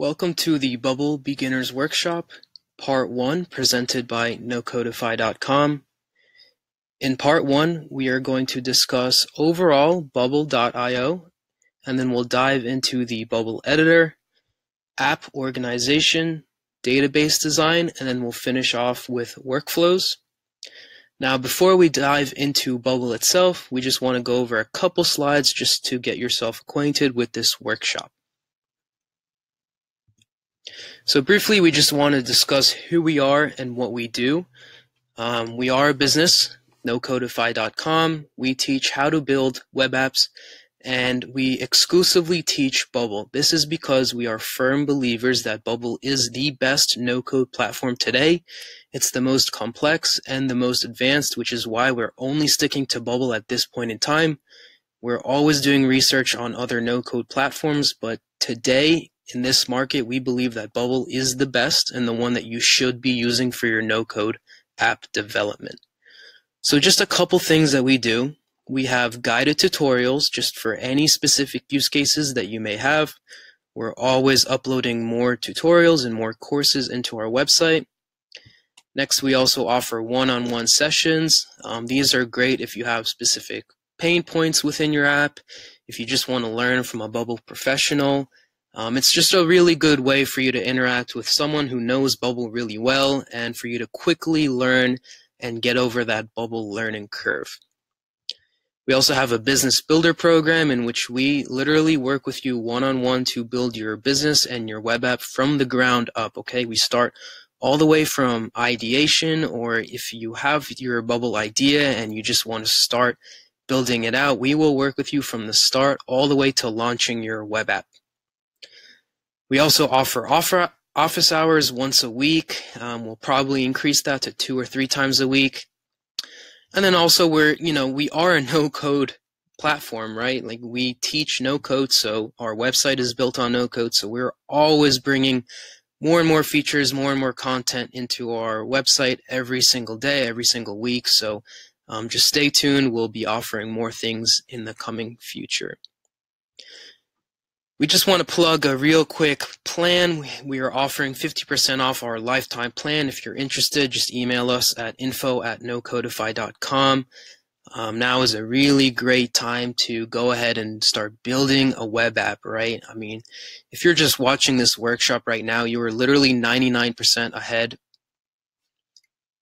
Welcome to the Bubble Beginners Workshop, Part 1, presented by NoCodify.com. In Part 1, we are going to discuss overall Bubble.io, and then we'll dive into the Bubble editor, app organization, database design, and then we'll finish off with workflows. Now, before we dive into Bubble itself, we just want to go over a couple slides just to get yourself acquainted with this workshop. So briefly, we just want to discuss who we are and what we do. Um, we are a business, nocodify.com. We teach how to build web apps and we exclusively teach Bubble. This is because we are firm believers that Bubble is the best no-code platform today. It's the most complex and the most advanced, which is why we're only sticking to Bubble at this point in time. We're always doing research on other no-code platforms, but today in this market, we believe that Bubble is the best and the one that you should be using for your no-code app development. So just a couple things that we do. We have guided tutorials just for any specific use cases that you may have. We're always uploading more tutorials and more courses into our website. Next, we also offer one-on-one sessions. Um, these are great if you have specific pain points within your app, if you just want to learn from a Bubble professional, um, it's just a really good way for you to interact with someone who knows Bubble really well and for you to quickly learn and get over that Bubble learning curve. We also have a business builder program in which we literally work with you one on one to build your business and your web app from the ground up. Okay, we start all the way from ideation, or if you have your Bubble idea and you just want to start building it out, we will work with you from the start all the way to launching your web app. We also offer offer office hours once a week. Um, we'll probably increase that to two or three times a week. And then also we're, you know, we are a no code platform, right? Like we teach no code, so our website is built on no code. So we're always bringing more and more features, more and more content into our website every single day, every single week. So um, just stay tuned. We'll be offering more things in the coming future. We just want to plug a real quick plan. We are offering 50% off our lifetime plan. If you're interested, just email us at info at nocodify.com. Um, now is a really great time to go ahead and start building a web app, right? I mean, if you're just watching this workshop right now, you are literally 99% ahead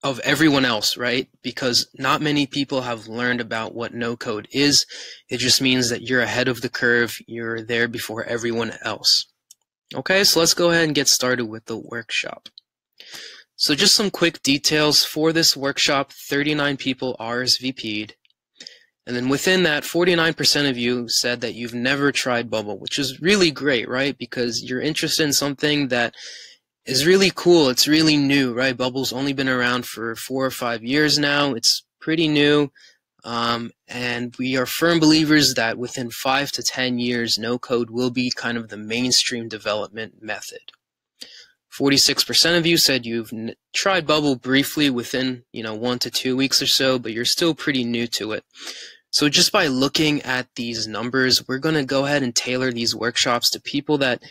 of everyone else, right? Because not many people have learned about what no code is. It just means that you're ahead of the curve. You're there before everyone else. Okay, so let's go ahead and get started with the workshop. So just some quick details for this workshop. 39 people RSVP'd. And then within that, 49% of you said that you've never tried Bubble, which is really great, right? Because you're interested in something that is really cool. It's really new, right? Bubble's only been around for four or five years now. It's pretty new. Um, and we are firm believers that within five to 10 years, no code will be kind of the mainstream development method. 46% of you said you've tried Bubble briefly within, you know, one to two weeks or so, but you're still pretty new to it. So just by looking at these numbers, we're going to go ahead and tailor these workshops to people that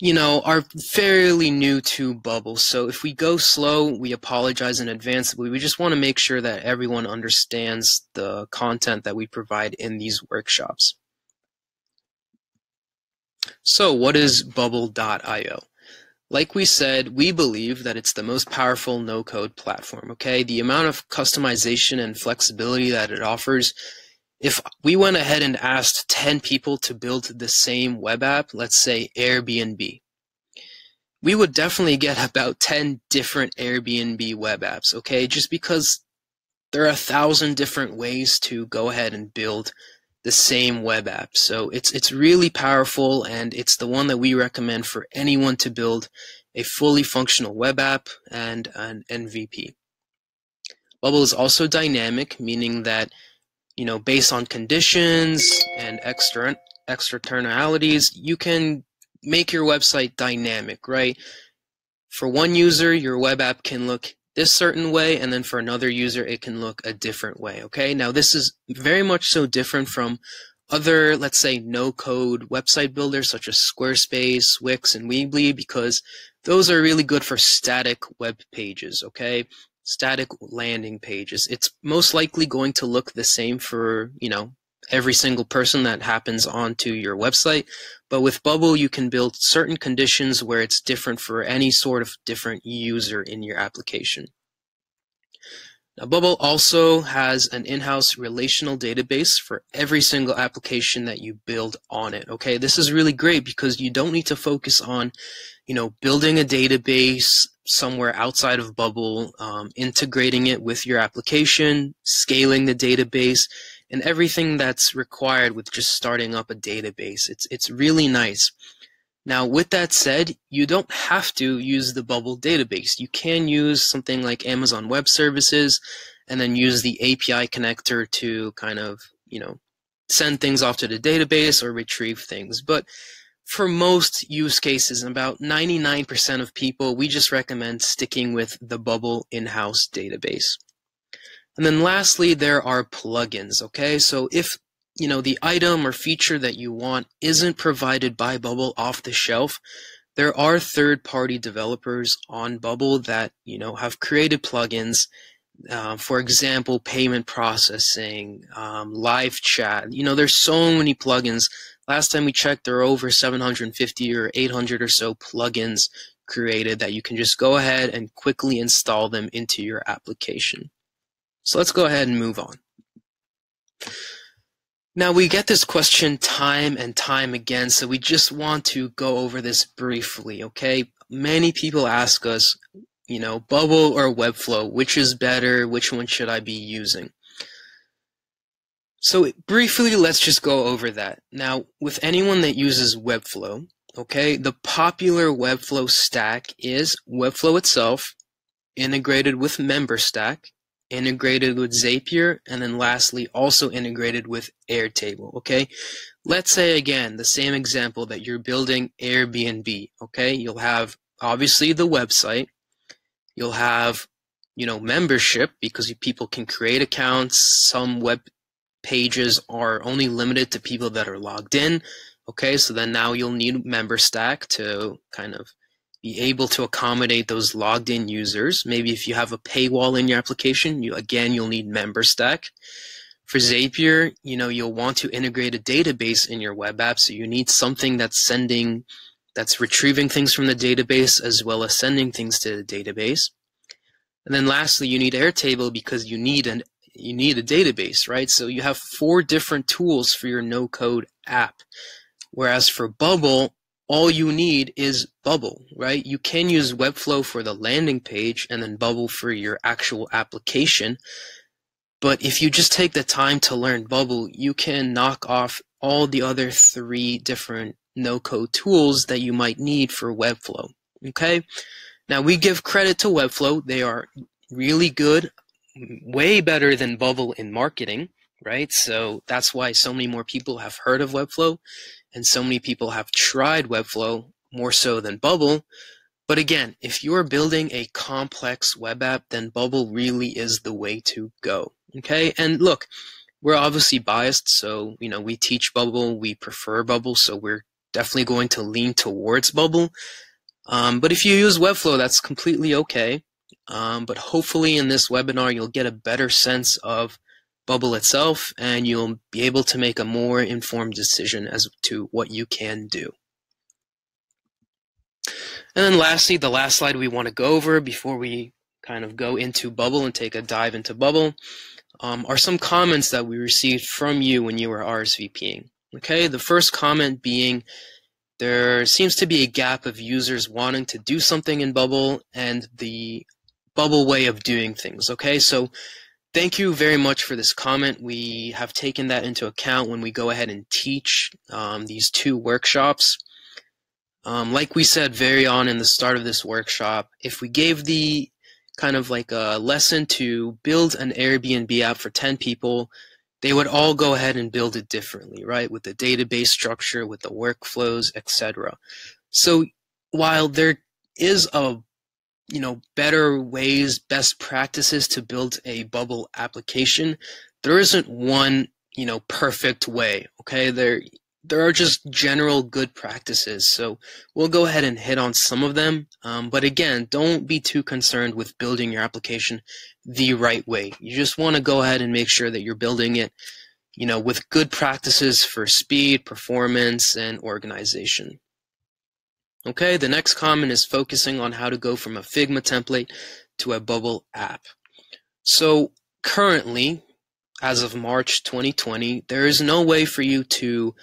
you know, are fairly new to Bubble. So if we go slow, we apologize in advance. We just want to make sure that everyone understands the content that we provide in these workshops. So what is Bubble.io? Like we said, we believe that it's the most powerful no-code platform, okay? The amount of customization and flexibility that it offers if we went ahead and asked 10 people to build the same web app, let's say Airbnb, we would definitely get about 10 different Airbnb web apps, okay? Just because there are a thousand different ways to go ahead and build the same web app. So it's it's really powerful and it's the one that we recommend for anyone to build a fully functional web app and an MVP. Bubble is also dynamic, meaning that you know, based on conditions and extra externalities, you can make your website dynamic, right? For one user, your web app can look this certain way, and then for another user, it can look a different way, okay? Now, this is very much so different from other, let's say, no-code website builders such as Squarespace, Wix, and Weebly because those are really good for static web pages, okay? Static landing pages. It's most likely going to look the same for, you know, every single person that happens onto your website. But with Bubble, you can build certain conditions where it's different for any sort of different user in your application. Now, Bubble also has an in-house relational database for every single application that you build on it. Okay, this is really great because you don't need to focus on, you know, building a database somewhere outside of Bubble, um, integrating it with your application, scaling the database, and everything that's required with just starting up a database. It's it's really nice. Now, with that said, you don't have to use the Bubble database. You can use something like Amazon Web Services and then use the API connector to kind of, you know, send things off to the database or retrieve things. But for most use cases, about 99% of people, we just recommend sticking with the Bubble in-house database. And then lastly, there are plugins, okay? So if you know, the item or feature that you want isn't provided by Bubble off the shelf, there are third-party developers on Bubble that, you know, have created plugins. Uh, for example, payment processing, um, live chat. You know, there's so many plugins. Last time we checked, there are over 750 or 800 or so plugins created that you can just go ahead and quickly install them into your application. So let's go ahead and move on. Now, we get this question time and time again, so we just want to go over this briefly, okay? Many people ask us, you know, Bubble or Webflow, which is better? Which one should I be using? So briefly, let's just go over that. Now, with anyone that uses Webflow, okay, the popular Webflow stack is Webflow itself, integrated with MemberStack, integrated with Zapier, and then lastly, also integrated with Airtable, okay? Let's say again, the same example that you're building Airbnb, okay? You'll have obviously the website, you'll have, you know, membership because people can create accounts, some web pages are only limited to people that are logged in, okay? So then now you'll need MemberStack to kind of be able to accommodate those logged in users. Maybe if you have a paywall in your application, you again you'll need MemberStack. For Zapier, you know, you'll want to integrate a database in your web app, so you need something that's sending that's retrieving things from the database as well as sending things to the database. And then lastly, you need Airtable because you need an you need a database, right? So you have four different tools for your no code app. Whereas for Bubble, all you need is Bubble, right? You can use Webflow for the landing page and then Bubble for your actual application. But if you just take the time to learn Bubble, you can knock off all the other three different no-code tools that you might need for Webflow. Okay? Now we give credit to Webflow. They are really good, way better than Bubble in marketing, right? So that's why so many more people have heard of Webflow and so many people have tried Webflow more so than Bubble. But again, if you are building a complex web app, then Bubble really is the way to go. Okay, and look, we're obviously biased, so you know we teach Bubble, we prefer Bubble, so we're definitely going to lean towards Bubble. Um, but if you use Webflow, that's completely okay. Um, but hopefully in this webinar, you'll get a better sense of bubble itself, and you'll be able to make a more informed decision as to what you can do. And then lastly, the last slide we want to go over before we kind of go into Bubble and take a dive into Bubble um, are some comments that we received from you when you were RSVPing. Okay, the first comment being there seems to be a gap of users wanting to do something in Bubble and the Bubble way of doing things. Okay, so Thank you very much for this comment. We have taken that into account when we go ahead and teach um, these two workshops. Um, like we said very on in the start of this workshop, if we gave the kind of like a lesson to build an Airbnb app for 10 people, they would all go ahead and build it differently, right? With the database structure, with the workflows, etc. So while there is a you know, better ways, best practices to build a bubble application. There isn't one, you know, perfect way. Okay. There, there are just general good practices. So we'll go ahead and hit on some of them. Um, but again, don't be too concerned with building your application the right way. You just want to go ahead and make sure that you're building it, you know, with good practices for speed, performance, and organization. Okay, the next comment is focusing on how to go from a Figma template to a Bubble app. So currently, as of March 2020, there is no way for you to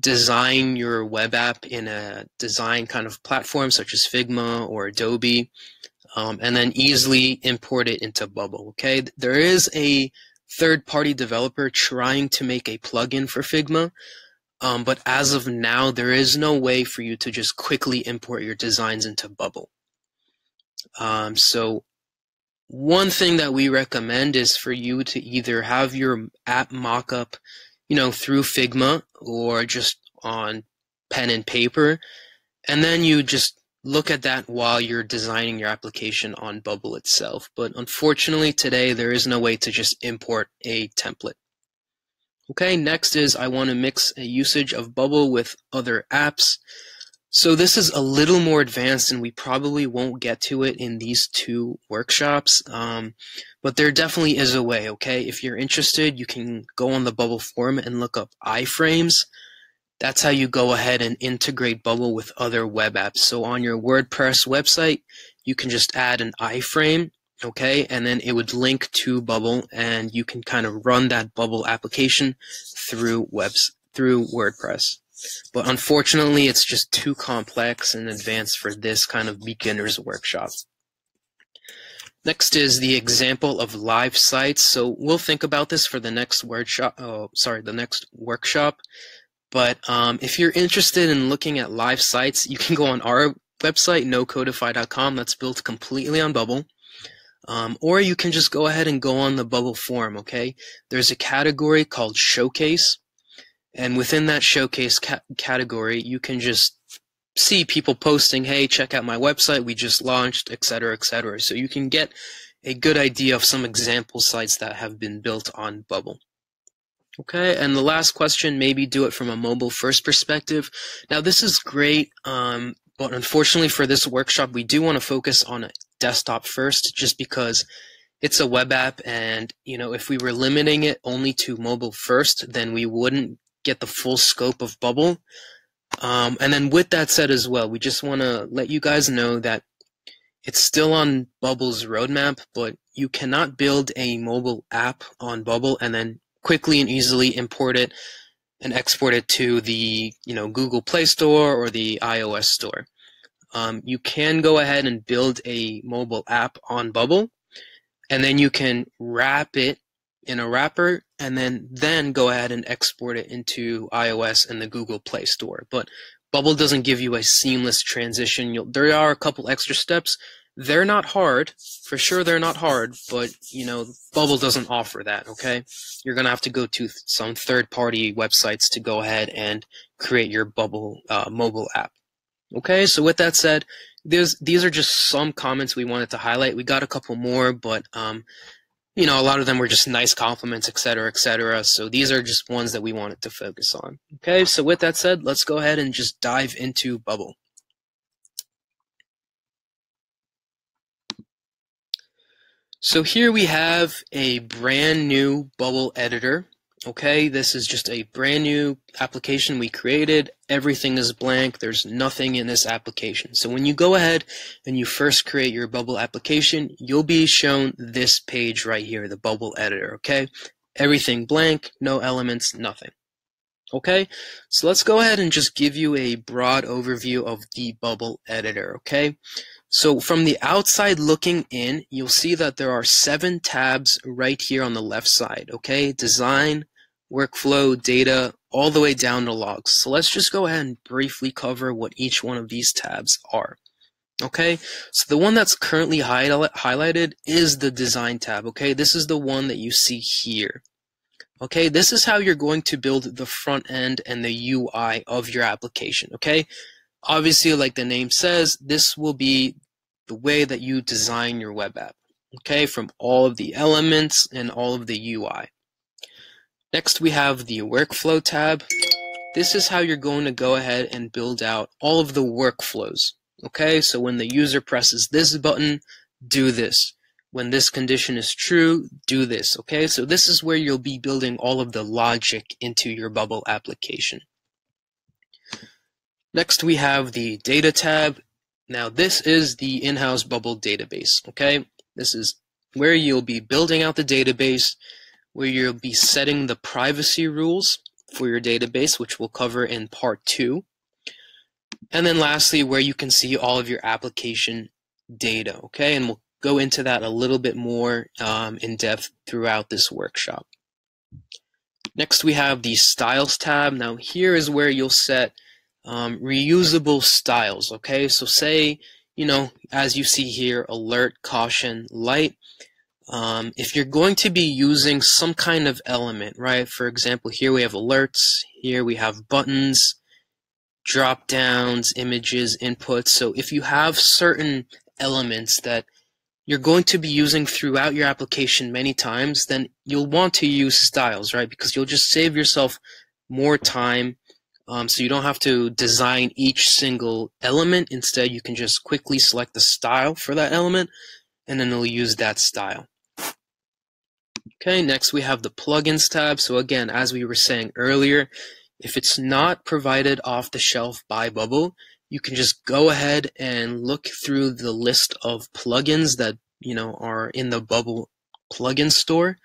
design your web app in a design kind of platform such as Figma or Adobe, um, and then easily import it into Bubble. Okay, there is a third-party developer trying to make a plugin for Figma, um, but as of now, there is no way for you to just quickly import your designs into Bubble. Um, so one thing that we recommend is for you to either have your app mockup you know, through Figma or just on pen and paper. And then you just look at that while you're designing your application on Bubble itself. But unfortunately, today there is no way to just import a template. Okay, next is I want to mix a usage of Bubble with other apps. So this is a little more advanced and we probably won't get to it in these two workshops. Um, but there definitely is a way, okay? If you're interested, you can go on the Bubble forum and look up iframes. That's how you go ahead and integrate Bubble with other web apps. So on your WordPress website, you can just add an iframe, okay? And then it would link to Bubble and you can kind of run that Bubble application through webs through WordPress. But unfortunately, it's just too complex and advanced for this kind of beginner's workshop. Next is the example of live sites. So we'll think about this for the next workshop. Oh, sorry, the next workshop. But um, if you're interested in looking at live sites, you can go on our website, nocodify.com. That's built completely on Bubble. Um, or you can just go ahead and go on the Bubble forum, okay? There's a category called Showcase. And within that showcase ca- category, you can just see people posting, hey, check out my website, we just launched, etc., etc. So you can get a good idea of some example sites that have been built on Bubble. Okay, and the last question, maybe do it from a mobile first perspective. Now, this is great, um, but unfortunately for this workshop, we do want to focus on desktop first just because it's a web app and you know if we were limiting it only to mobile first then we wouldn't get the full scope of Bubble. Um, and then with that said as well, we just want to let you guys know that it's still on Bubble's roadmap, but you cannot build a mobile app on Bubble and then quickly and easily import it and export it to the you know Google Play Store or the iOS store. Um, you can go ahead and build a mobile app on Bubble, and then you can wrap it in a wrapper and then then go ahead and export it into iOS and the Google Play Store. But Bubble doesn't give you a seamless transition. You'll, there are a couple extra steps. They're not hard, for sure. They're not hard, but you know Bubble doesn't offer that. Okay, you're gonna have to go to some third-party websites to go ahead and create your Bubble uh, mobile app. Okay, so with that said, there's these are just some comments we wanted to highlight. We got a couple more, but um, you know, a lot of them were just nice compliments, et cetera, et cetera. So these are just ones that we wanted to focus on. Okay, so with that said, let's go ahead and just dive into Bubble. So here we have a brand new Bubble editor. Okay, this is just a brand new application we created. Everything is blank. There's nothing in this application. So when you go ahead and you first create your Bubble application, you'll be shown this page right here, the Bubble editor. Okay, everything blank, no elements, nothing. Okay, so let's go ahead and just give you a broad overview of the Bubble editor. Okay, so from the outside looking in, you'll see that there are seven tabs right here on the left side. Okay, design, workflow, data, all the way down to logs. So let's just go ahead and briefly cover what each one of these tabs are. Okay, so the one that's currently highlighted is the design tab. Okay, this is the one that you see here. Okay, this is how you're going to build the front end and the UI of your application. Okay, obviously, like the name says, this will be the way that you design your web app. Okay, from all of the elements and all of the UI. Next, we have the workflow tab. This is how you're going to go ahead and build out all of the workflows. Okay, so when the user presses this button, do this. When this condition is true, do this. Okay, so this is where you'll be building all of the logic into your Bubble application. Next, we have the data tab. Now, this is the in-house Bubble database. Okay, this is where you'll be building out the database, where you'll be setting the privacy rules for your database, which we'll cover in part two. And then lastly, where you can see all of your application data, okay? And we'll go into that a little bit more um, in depth throughout this workshop. Next, we have the Styles tab. Now, here is where you'll set um, reusable styles, okay? So say, you know, as you see here, alert, caution, light. Um, if you're going to be using some kind of element, right? For example, here we have alerts, here we have buttons, drop downs, images, inputs. So if you have certain elements that you're going to be using throughout your application many times, then you'll want to use styles, right? Because you'll just save yourself more time. Um, so you don't have to design each single element. Instead, you can just quickly select the style for that element, and then it'll use that style. Okay, next we have the plugins tab. So again, as we were saying earlier, if it's not provided off the shelf by Bubble, you can just go ahead and look through the list of plugins that you know are in the Bubble plugin store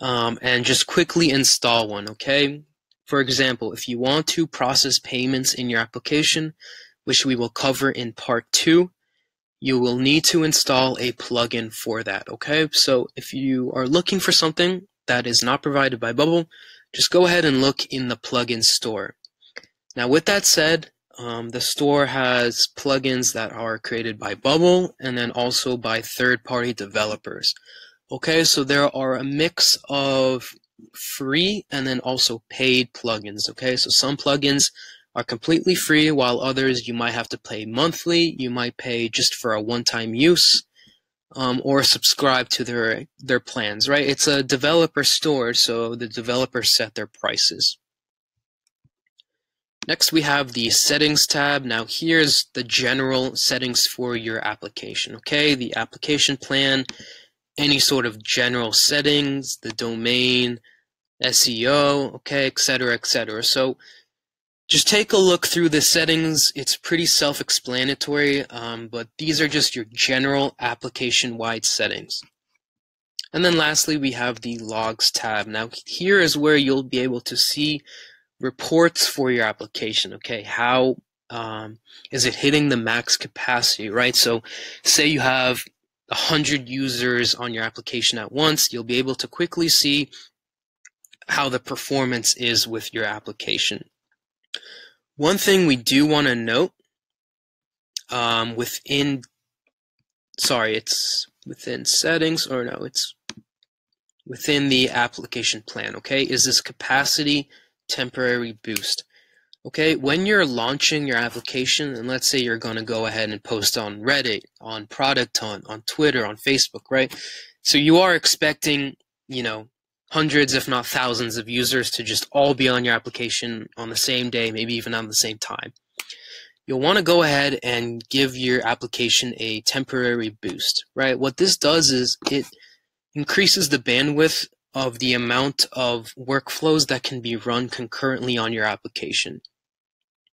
um, and just quickly install one. Okay. For example, if you want to process payments in your application, which we will cover in part two, you will need to install a plugin for that, okay? So if you are looking for something that is not provided by Bubble, just go ahead and look in the plugin store. Now with that said, um, the store has plugins that are created by Bubble and then also by third-party developers. Okay, so there are a mix of free and then also paid plugins. Okay, so some plugins are completely free, while others you might have to pay monthly. You might pay just for a one-time use, um, or subscribe to their their plans. Right? It's a developer store, so the developers set their prices. Next, we have the settings tab. Now, here's the general settings for your application. Okay, the application plan, any sort of general settings, the domain, SEO, okay, etc., etc. So just take a look through the settings. It's pretty self-explanatory, um, but these are just your general application-wide settings. And then lastly, we have the logs tab. Now here is where you'll be able to see reports for your application. Okay, how um, is it hitting the max capacity, right? So say you have 100 users on your application at once, you'll be able to quickly see how the performance is with your application. One thing we do want to note um, within, sorry, it's within settings, or no, it's within the application plan, okay, is this capacity temporary boost. Okay, when you're launching your application, and let's say you're going to go ahead and post on Reddit, on Product Hunt, on Twitter, on Facebook, right? So you are expecting, you know, hundreds, if not thousands, of users to just all be on your application on the same day, maybe even on the same time. You'll want to go ahead and give your application a temporary boost, right? What this does is it increases the bandwidth of the amount of workflows that can be run concurrently on your application.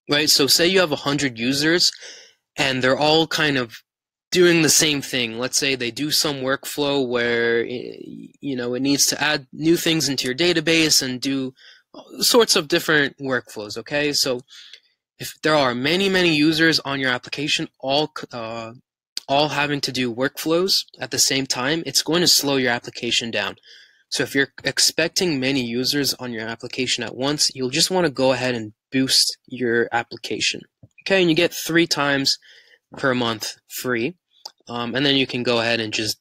Right? So say you have 100 users and they're all kind of doing the same thing. Let's say they do some workflow where you know it needs to add new things into your database and do sorts of different workflows. Okay, so if there are many many users on your application, all uh, all having to do workflows at the same time, it's going to slow your application down. So if you're expecting many users on your application at once, you'll just want to go ahead and boost your application. Okay, and you get three times per month free. Um, and then you can go ahead and just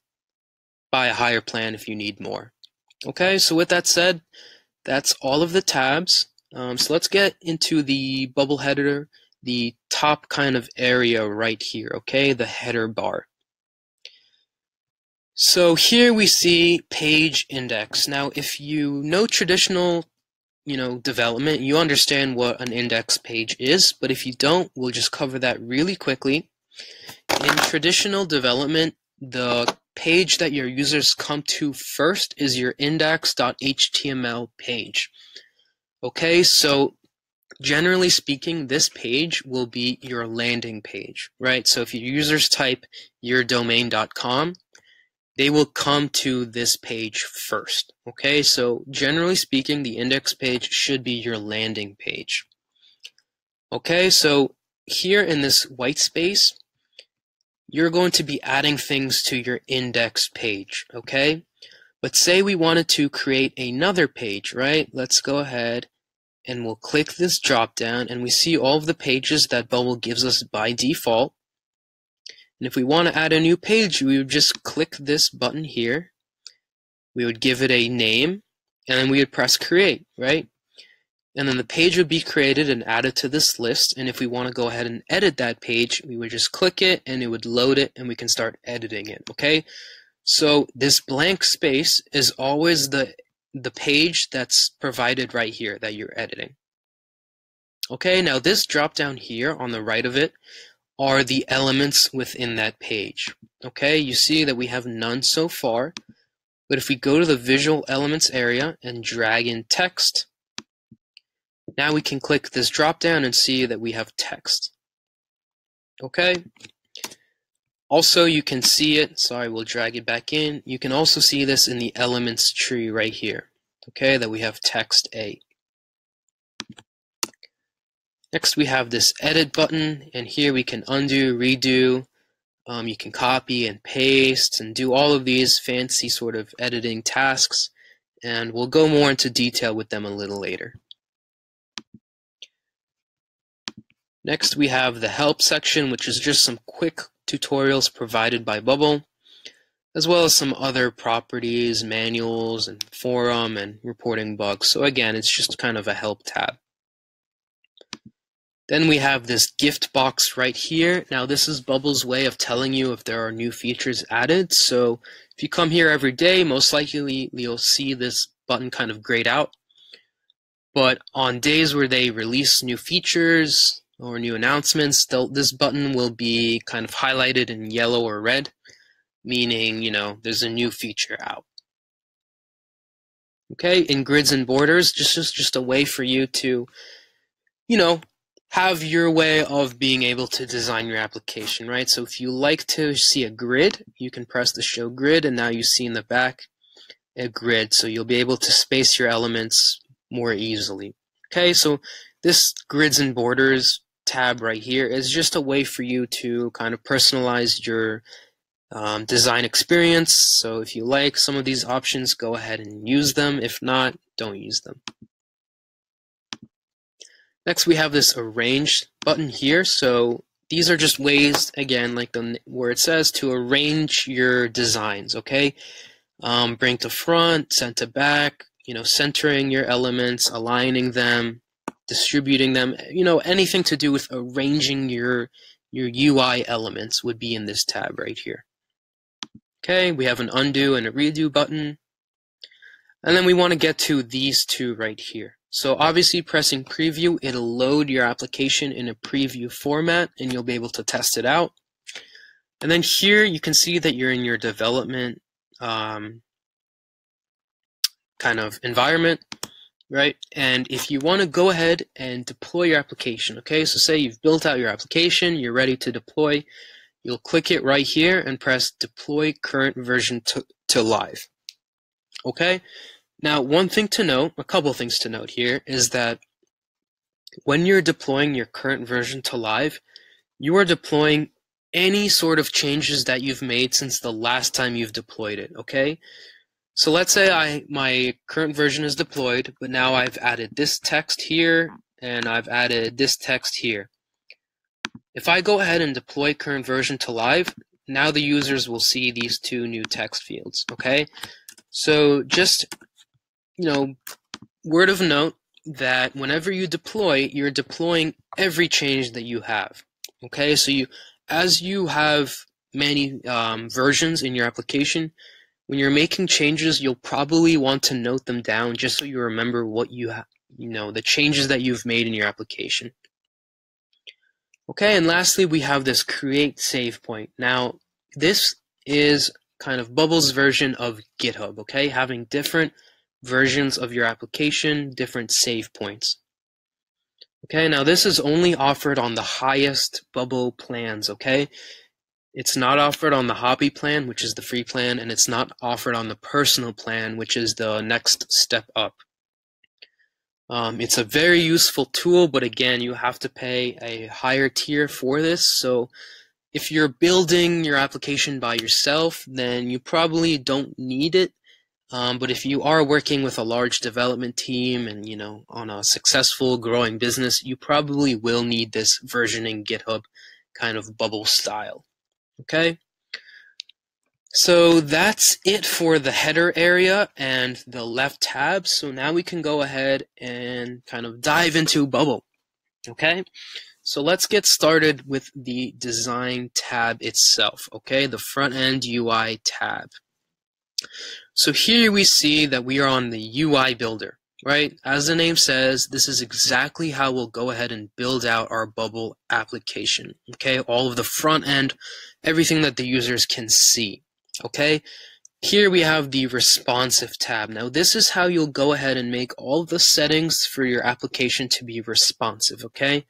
buy a higher plan if you need more. Okay, so with that said, that's all of the tabs. Um, so let's get into the bubble header, the top kind of area right here, okay, the header bar. So here we see page index. Now, if you know traditional, you know, development, you understand what an index page is, but if you don't, we'll just cover that really quickly. In traditional development, the page that your users come to first is your index.html page. Okay, so generally speaking, this page will be your landing page, right? So if your users type yourdomain.com, they will come to this page first. Okay, so generally speaking, the index page should be your landing page. Okay, so here in this white space, you're going to be adding things to your index page, okay? But say we wanted to create another page, right? Let's go ahead and we'll click this drop down and we see all of the pages that Bubble gives us by default. And if we want to add a new page, we would just click this button here. We would give it a name and then we would press create, right? And then the page would be created and added to this list. And if we want to go ahead and edit that page, we would just click it and it would load it and we can start editing it, okay? So this blank space is always the the page that's provided right here that you're editing. Okay, now this drop down here on the right of it are the elements within that page. Okay, you see that we have none so far, but if we go to the visual elements area and drag in text, now we can click this drop down and see that we have text. Okay, also, you can see it, sorry, we'll drag it back in. You can also see this in the elements tree right here, okay, that we have text A. Next, we have this edit button, and here we can undo, redo, um, you can copy and paste and do all of these fancy sort of editing tasks, and we'll go more into detail with them a little later. Next, we have the help section, which is just some quick tutorials provided by Bubble, as well as some other properties, manuals, and forum and reporting bugs. So again, it's just kind of a help tab. Then we have this gift box right here. Now this is Bubble's way of telling you if there are new features added. So if you come here every day, most likely you'll see this button kind of grayed out. But on days where they release new features, or new announcements, this button will be kind of highlighted in yellow or red, meaning, you know, there's a new feature out. Okay, in grids and borders, just, just, just a way for you to, you know, have your way of being able to design your application, right? So if you like to see a grid, you can press the show grid and now you see in the back a grid. So you'll be able to space your elements more easily. Okay, so this grids and borders tab right here is just a way for you to kind of personalize your um, design experience. So if you like some of these options, go ahead and use them. If not, don't use them. Next, we have this arrange button here. So these are just ways, again, like the where it says, to arrange your designs, okay? Um, bring to front, send to back, you know, centering your elements, aligning them, distributing them, you know, anything to do with arranging your your UI elements would be in this tab right here. Okay, we have an undo and a redo button. And then we want to get to these two right here. So obviously pressing preview, it'll load your application in a preview format and you'll be able to test it out. And then here you can see that you're in your development um, kind of environment right? And if you want to go ahead and deploy your application, okay, so say you've built out your application, you're ready to deploy, you'll click it right here and press deploy current version to, to live. Okay, now one thing to note, a couple things to note here, is that when you're deploying your current version to live, you are deploying any sort of changes that you've made since the last time you've deployed it, okay? So let's say I my current version is deployed, but now I've added this text here and I've added this text here. If I go ahead and deploy current version to live, now the users will see these two new text fields, okay? So just, you know, word of note that whenever you deploy, you're deploying every change that you have, okay? So you, as you have many um, versions in your application, when you're making changes, you'll probably want to note them down just so you remember what you have, you know, the changes that you've made in your application. Okay, and lastly, we have this create save point. Now, this is kind of Bubble's version of GitHub, okay? Having different versions of your application, different save points. Okay, now this is only offered on the highest Bubble plans, okay? It's not offered on the hobby plan, which is the free plan, and it's not offered on the personal plan, which is the next step up. Um, it's a very useful tool, but again, you have to pay a higher tier for this. So if you're building your application by yourself, then you probably don't need it. Um, but if you are working with a large development team and you know on a successful growing business, you probably will need this versioning GitHub kind of bubble style. Okay. So that's it for the header area and the left tab. So now we can go ahead and kind of dive into Bubble. Okay, so let's get started with the design tab itself. Okay, the front end UI tab. So here we see that we are on the UI builder, right? As the name says, this is exactly how we'll go ahead and build out our Bubble application. Okay, all of the front end, everything that the users can see. Okay, here we have the responsive tab. Now this is how you'll go ahead and make all the settings for your application to be responsive, okay?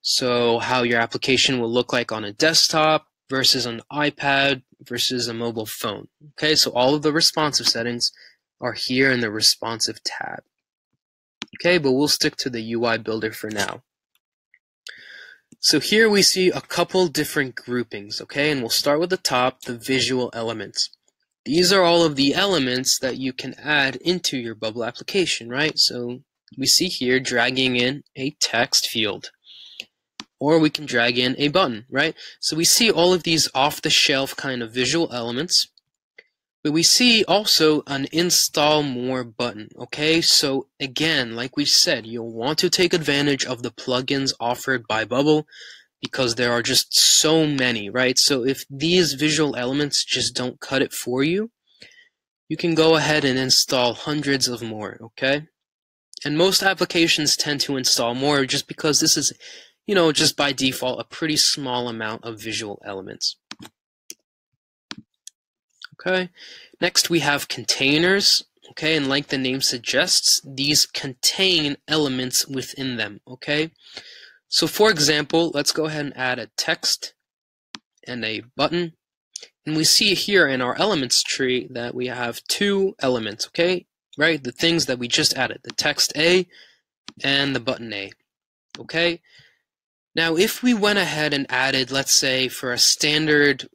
So how your application will look like on a desktop versus an iPad versus a mobile phone. Okay, so all of the responsive settings are here in the responsive tab. Okay, but we'll stick to the UI builder for now. So here we see a couple different groupings, okay? And we'll start with the top, the visual elements. These are all of the elements that you can add into your Bubble application, right? So we see here dragging in a text field. Or we can drag in a button, right? So we see all of these off-the-shelf kind of visual elements. But we see also an install more button, okay? So again, like we said, you'll want to take advantage of the plugins offered by Bubble because there are just so many, right? So if these visual elements just don't cut it for you, you can go ahead and install hundreds of more, okay? And most applications tend to install more just because this is, you know, just by default, a pretty small amount of visual elements. Okay, next we have containers. Okay, and like the name suggests, these contain elements within them. Okay, so for example, let's go ahead and add a text and a button. And we see here in our elements tree that we have two elements, okay? Right? The things that we just added, the text A and the button A. Okay? Now, if we went ahead and added, let's say, for a standard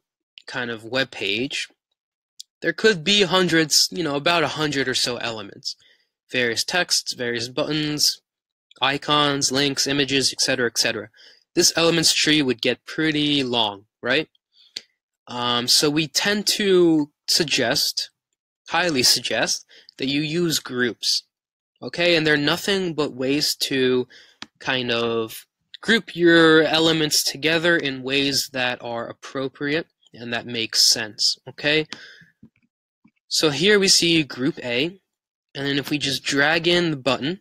kind of web page, there could be hundreds, you know, about a hundred or so elements. Various texts, various buttons, icons, links, images, etc., etc. This elements tree would get pretty long, right? Um, so we tend to suggest, highly suggest, that you use groups. Okay, and they're nothing but ways to kind of group your elements together in ways that are appropriate and that make sense. Okay, so here we see group A, and then if we just drag in the button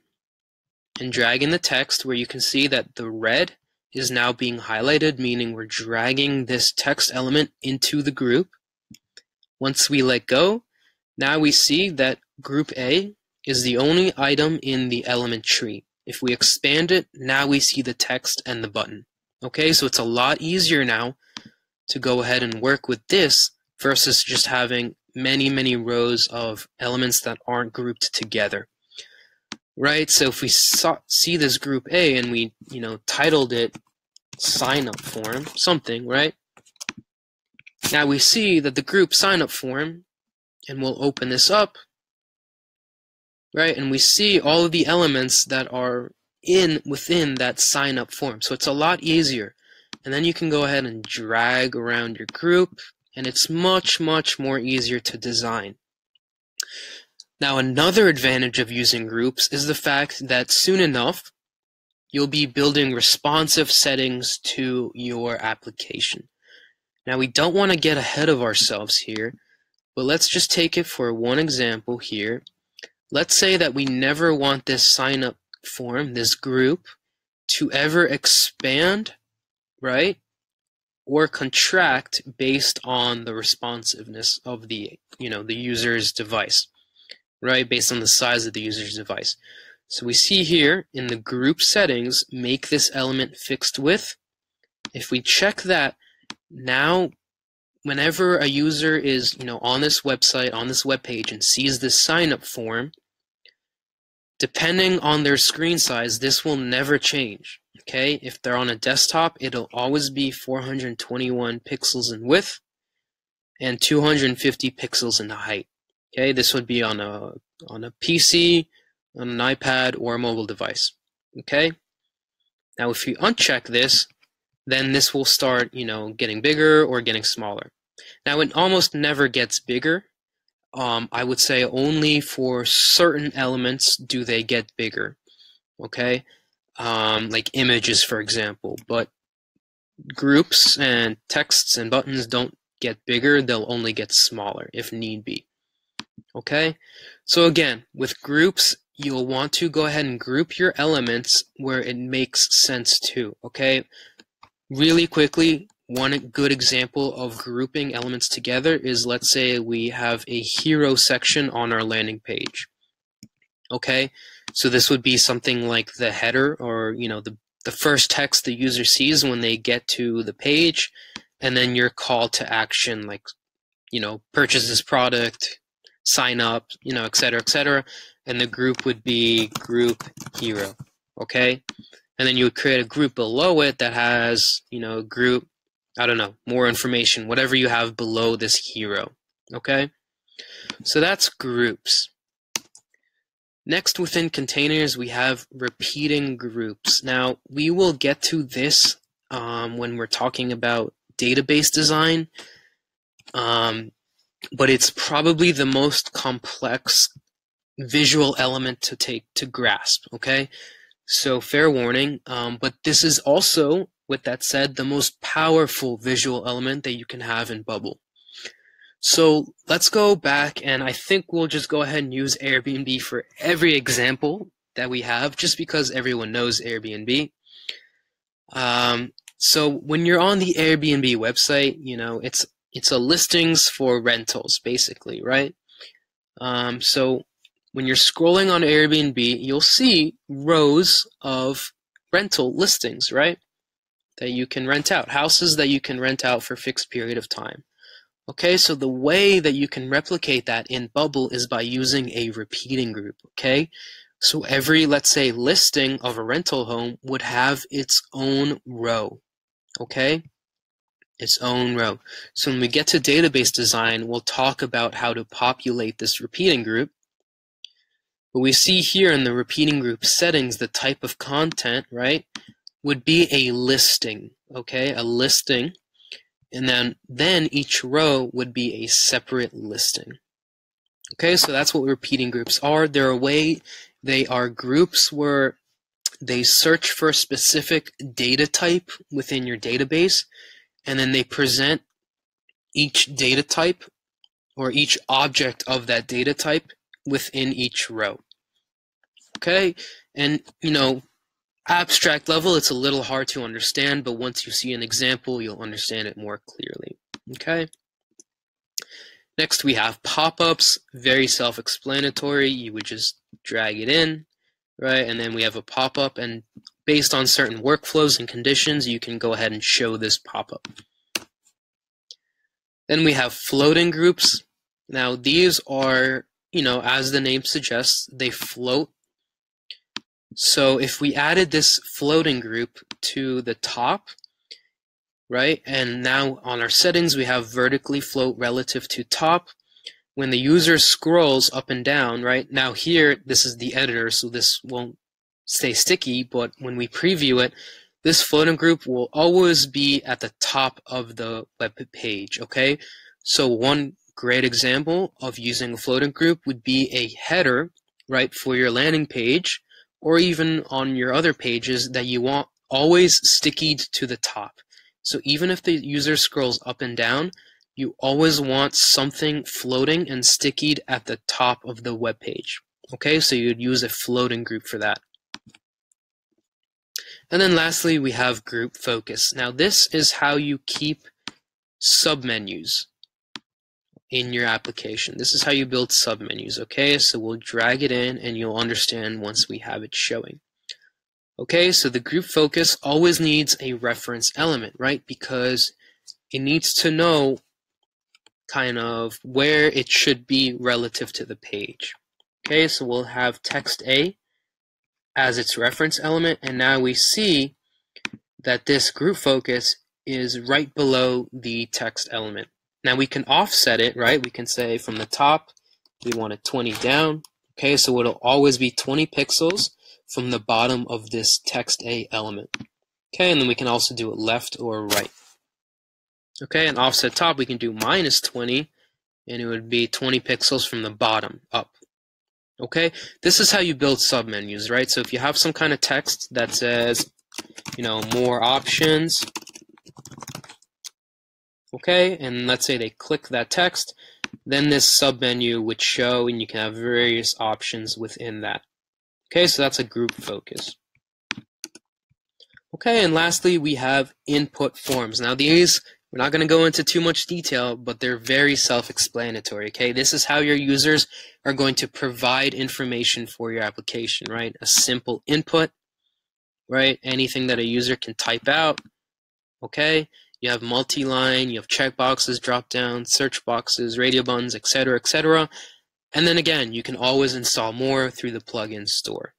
and drag in the text where you can see that the red is now being highlighted, meaning we're dragging this text element into the group. Once we let go, now we see that group A is the only item in the element tree. If we expand it, now we see the text and the button. Okay, so it's a lot easier now to go ahead and work with this versus just having many, many rows of elements that aren't grouped together. Right, so if we saw, see this group A and we, you know, titled it sign up form, something, right? Now we see that the group sign up form, and we'll open this up, right? And we see all of the elements that are in within that sign up form. So it's a lot easier. And then you can go ahead and drag around your group and it's much, much more easier to design. Now, another advantage of using groups is the fact that soon enough, you'll be building responsive settings to your application. Now we don't want to get ahead of ourselves here, but let's just take it for one example here. Let's say that we never want this sign up form, this group, to ever expand, right? Or contract based on the responsiveness of the, you know, the user's device, right? Based on the size of the user's device. So we see here in the group settings, make this element fixed width. If we check that, now whenever a user is you know on this website on this web page and sees this sign up form depending on their screen size this will never change okay if they're on a desktop it'll always be 421 pixels in width and 250 pixels in height okay this would be on a on a PC on an iPad or a mobile device okay now if you uncheck this then this will start, you know, getting bigger or getting smaller. Now, it almost never gets bigger. Um, I would say only for certain elements do they get bigger. Okay, um, like images, for example. But groups and texts and buttons don't get bigger; they'll only get smaller if need be. Okay, so again, with groups, you'll want to go ahead and group your elements where it makes sense to. Okay, Really quickly, one good example of grouping elements together is let's say we have a hero section on our landing page. Okay, so this would be something like the header or you know the the first text the user sees when they get to the page, and then your call to action like you know purchase this product, sign up, you know, etc., etc. And the group would be group hero. Okay, and then you would create a group below it that has, you know, group, I don't know, more information, whatever you have below this hero. Okay? So that's groups. Next, within containers, we have repeating groups. Now, we will get to this um, when we're talking about database design, um, but it's probably the most complex visual element to take to grasp. Okay, so fair warning, um, but this is also, with that said, the most powerful visual element that you can have in Bubble. So let's go back and I think we'll just go ahead and use Airbnb for every example that we have just because everyone knows Airbnb. Um, so when you're on the Airbnb website, you know, it's, it's a listings for rentals basically, right? Um, so when you're scrolling on Airbnb, you'll see rows of rental listings, right? That you can rent out, houses that you can rent out for fixed period of time. Okay, so the way that you can replicate that in Bubble is by using a repeating group, okay? So every, let's say, listing of a rental home would have its own row, okay? Its own row. So when we get to database design, we'll talk about how to populate this repeating group but we see here in the repeating group settings, the type of content, right, would be a listing, okay, a listing. And then, then each row would be a separate listing. Okay, so that's what repeating groups are. They're a way, they are groups where they search for a specific data type within your database, and then they present each data type or each object of that data type within each row. Okay, and you know, abstract level, it's a little hard to understand, but once you see an example, you'll understand it more clearly. Okay. Next, we have pop-ups, very self-explanatory. You would just drag it in, right? And then we have a pop-up, and based on certain workflows and conditions, you can go ahead and show this pop-up. Then we have floating groups. Now, these are you know, as the name suggests, they float. So if we added this floating group to the top, right, and now on our settings we have vertically float relative to top, when the user scrolls up and down, right, now here this is the editor, so this won't stay sticky, but when we preview it, this floating group will always be at the top of the web page, okay? So one great example of using a floating group would be a header, right, for your landing page, or even on your other pages that you want always stickied to the top. So even if the user scrolls up and down, you always want something floating and stickied at the top of the web page. Okay, so you'd use a floating group for that. And then lastly, we have group focus. Now this is how you keep submenus in your application. This is how you build submenus, okay? So we'll drag it in and you'll understand once we have it showing. Okay, so the group focus always needs a reference element, right? Because it needs to know kind of where it should be relative to the page. Okay, so we'll have text A as its reference element, and now we see that this group focus is right below the text element. Now we can offset it, right? We can say from the top, we want it 20 down. Okay, so it'll always be 20 pixels from the bottom of this text A element. Okay, and then we can also do it left or right. Okay, and offset top, we can do minus 20, and it would be 20 pixels from the bottom up. Okay, this is how you build submenus, right? So if you have some kind of text that says, you know, more options, okay, and let's say they click that text, then this submenu would show and you can have various options within that. Okay, so that's a group focus. Okay, and lastly, we have input forms. Now these we're not going to go into too much detail, but they're very self-explanatory, okay? This is how your users are going to provide information for your application, right? A simple input, right? Anything that a user can type out, okay? You have multi-line, you have checkboxes, drop-down, search boxes, radio buttons, etc., etc. And then again, you can always install more through the plugin store.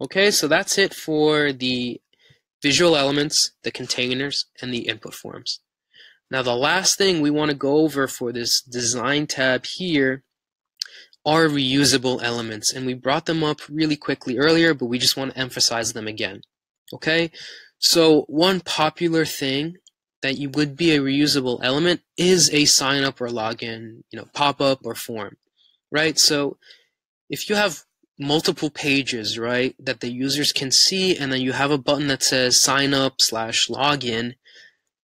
Okay, so that's it for the visual elements, the containers, and the input forms. Now the last thing we want to go over for this design tab here are reusable elements and we brought them up really quickly earlier but we just want to emphasize them again okay so one popular thing that you would be a reusable element is a sign up or login you know pop up or form right? So if you have multiple pages, right, that the users can see, and then you have a button that says sign up slash login,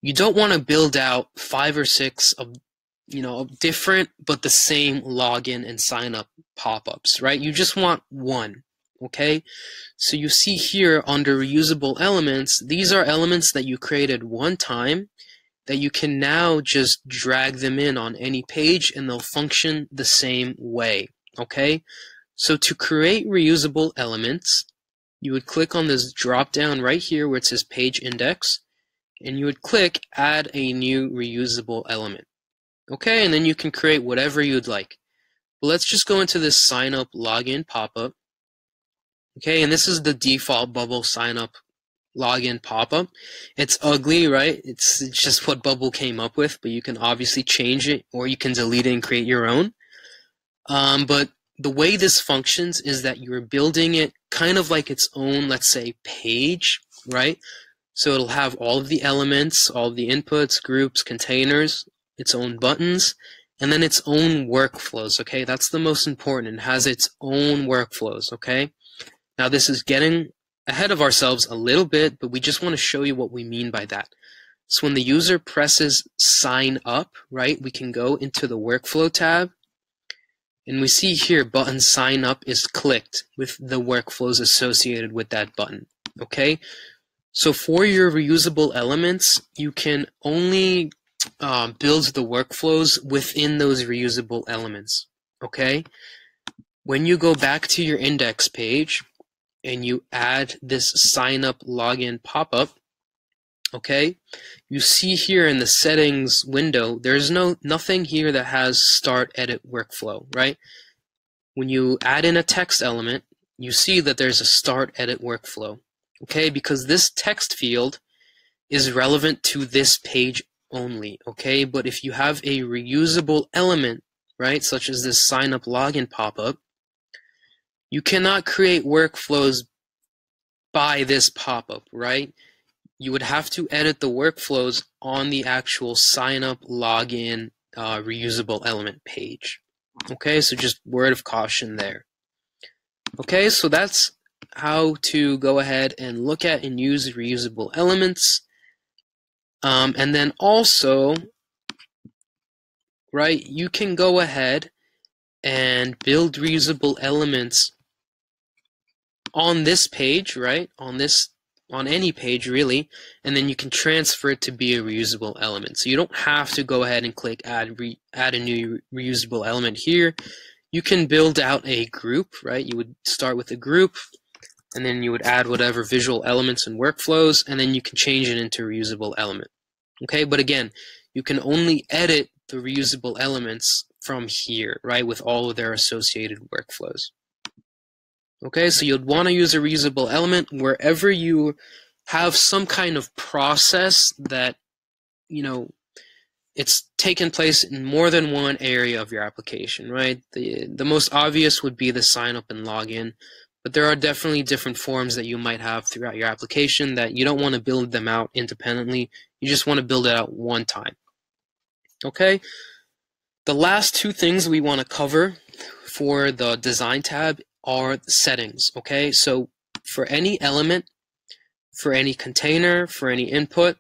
you don't want to build out five or six of you know different but the same login and sign up pop-ups right? You just want one okay so you see here under reusable elements these are elements that you created one time that you can now just drag them in on any page and they'll function the same way okay so to create reusable elements, you would click on this drop down right here where it says page index, and you would click add a new reusable element. Okay, and then you can create whatever you'd like. But let's just go into this sign up login pop-up. Okay, and this is the default bubble sign up login pop-up. It's ugly, right? It's, it's just what Bubble came up with, but you can obviously change it or you can delete it and create your own. Um, but the way this functions is that you're building it kind of like its own, let's say, page, right? So it'll have all of the elements, all of the inputs, groups, containers, its own buttons, and then its own workflows, okay? That's the most important. It has its own workflows, okay? Now this is getting ahead of ourselves a little bit, but we just want to show you what we mean by that. So when the user presses sign up, right, we can go into the workflow tab and we see here button sign up is clicked with the workflows associated with that button. Okay, so for your reusable elements, you can only uh, build the workflows within those reusable elements. Okay, when you go back to your index page and you add this sign up login pop up, okay? You see here in the settings window there's no nothing here that has start edit workflow right? When you add in a text element you see that there's a start edit workflow okay? Because this text field is relevant to this page only okay? But if you have a reusable element right such as this sign up login pop-up you cannot create workflows by this pop-up right you would have to edit the workflows on the actual sign up login uh, reusable element page. Okay, so just word of caution there. Okay, so that's how to go ahead and look at and use reusable elements. Um, and then also, right, you can go ahead and build reusable elements on this page, right, on this on any page really, and then you can transfer it to be a reusable element. So you don't have to go ahead and click add re, add a new reusable element here. You can build out a group, right? You would start with a group, and then you would add whatever visual elements and workflows, and then you can change it into a reusable element. Okay, but again, you can only edit the reusable elements from here, right, with all of their associated workflows. Okay, so you'd want to use a reusable element wherever you have some kind of process that, you know, it's taken place in more than one area of your application, right? The, the most obvious would be the sign up and login, but there are definitely different forms that you might have throughout your application that you don't want to build them out independently. You just want to build it out one time. Okay? The last two things we want to cover for the design tab are the settings, okay? So for any element, for any container, for any input,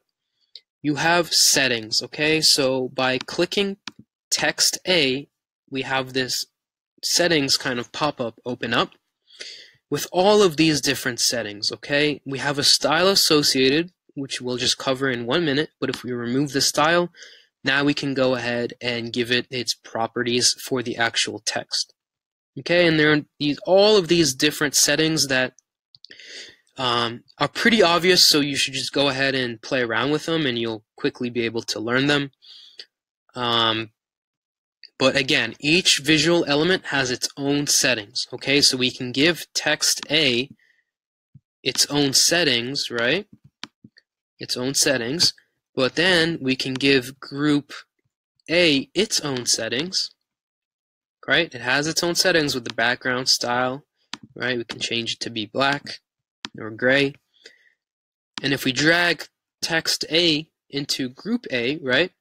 you have settings, okay? So by clicking text A, we have this settings kind of pop up open up with all of these different settings, okay? We have a style associated, which we'll just cover in one minute, but if we remove the style, now we can go ahead and give it its properties for the actual text. Okay, and there are these all of these different settings that um, are pretty obvious, so you should just go ahead and play around with them, and you'll quickly be able to learn them. Um, but again, each visual element has its own settings. Okay, so we can give text A its own settings, right? Its own settings, but then we can give group A its own settings right? It has its own settings with the background style, right? We can change it to be black or gray. And if we drag text A into group A, right,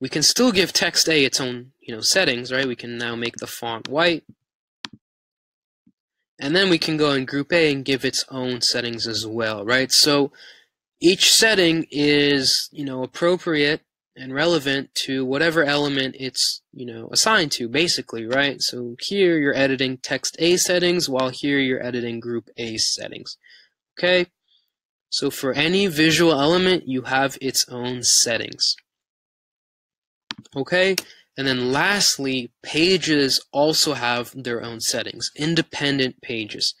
we can still give text A its own, you know, settings, right? We can now make the font white. And then we can go in group A and give its own settings as well, right? So each setting is, you know, appropriate and relevant to whatever element it's you know assigned to basically right? So here you're editing text A settings while here you're editing group A settings okay? So for any visual element you have its own settings okay? And then lastly pages also have their own settings independent pages.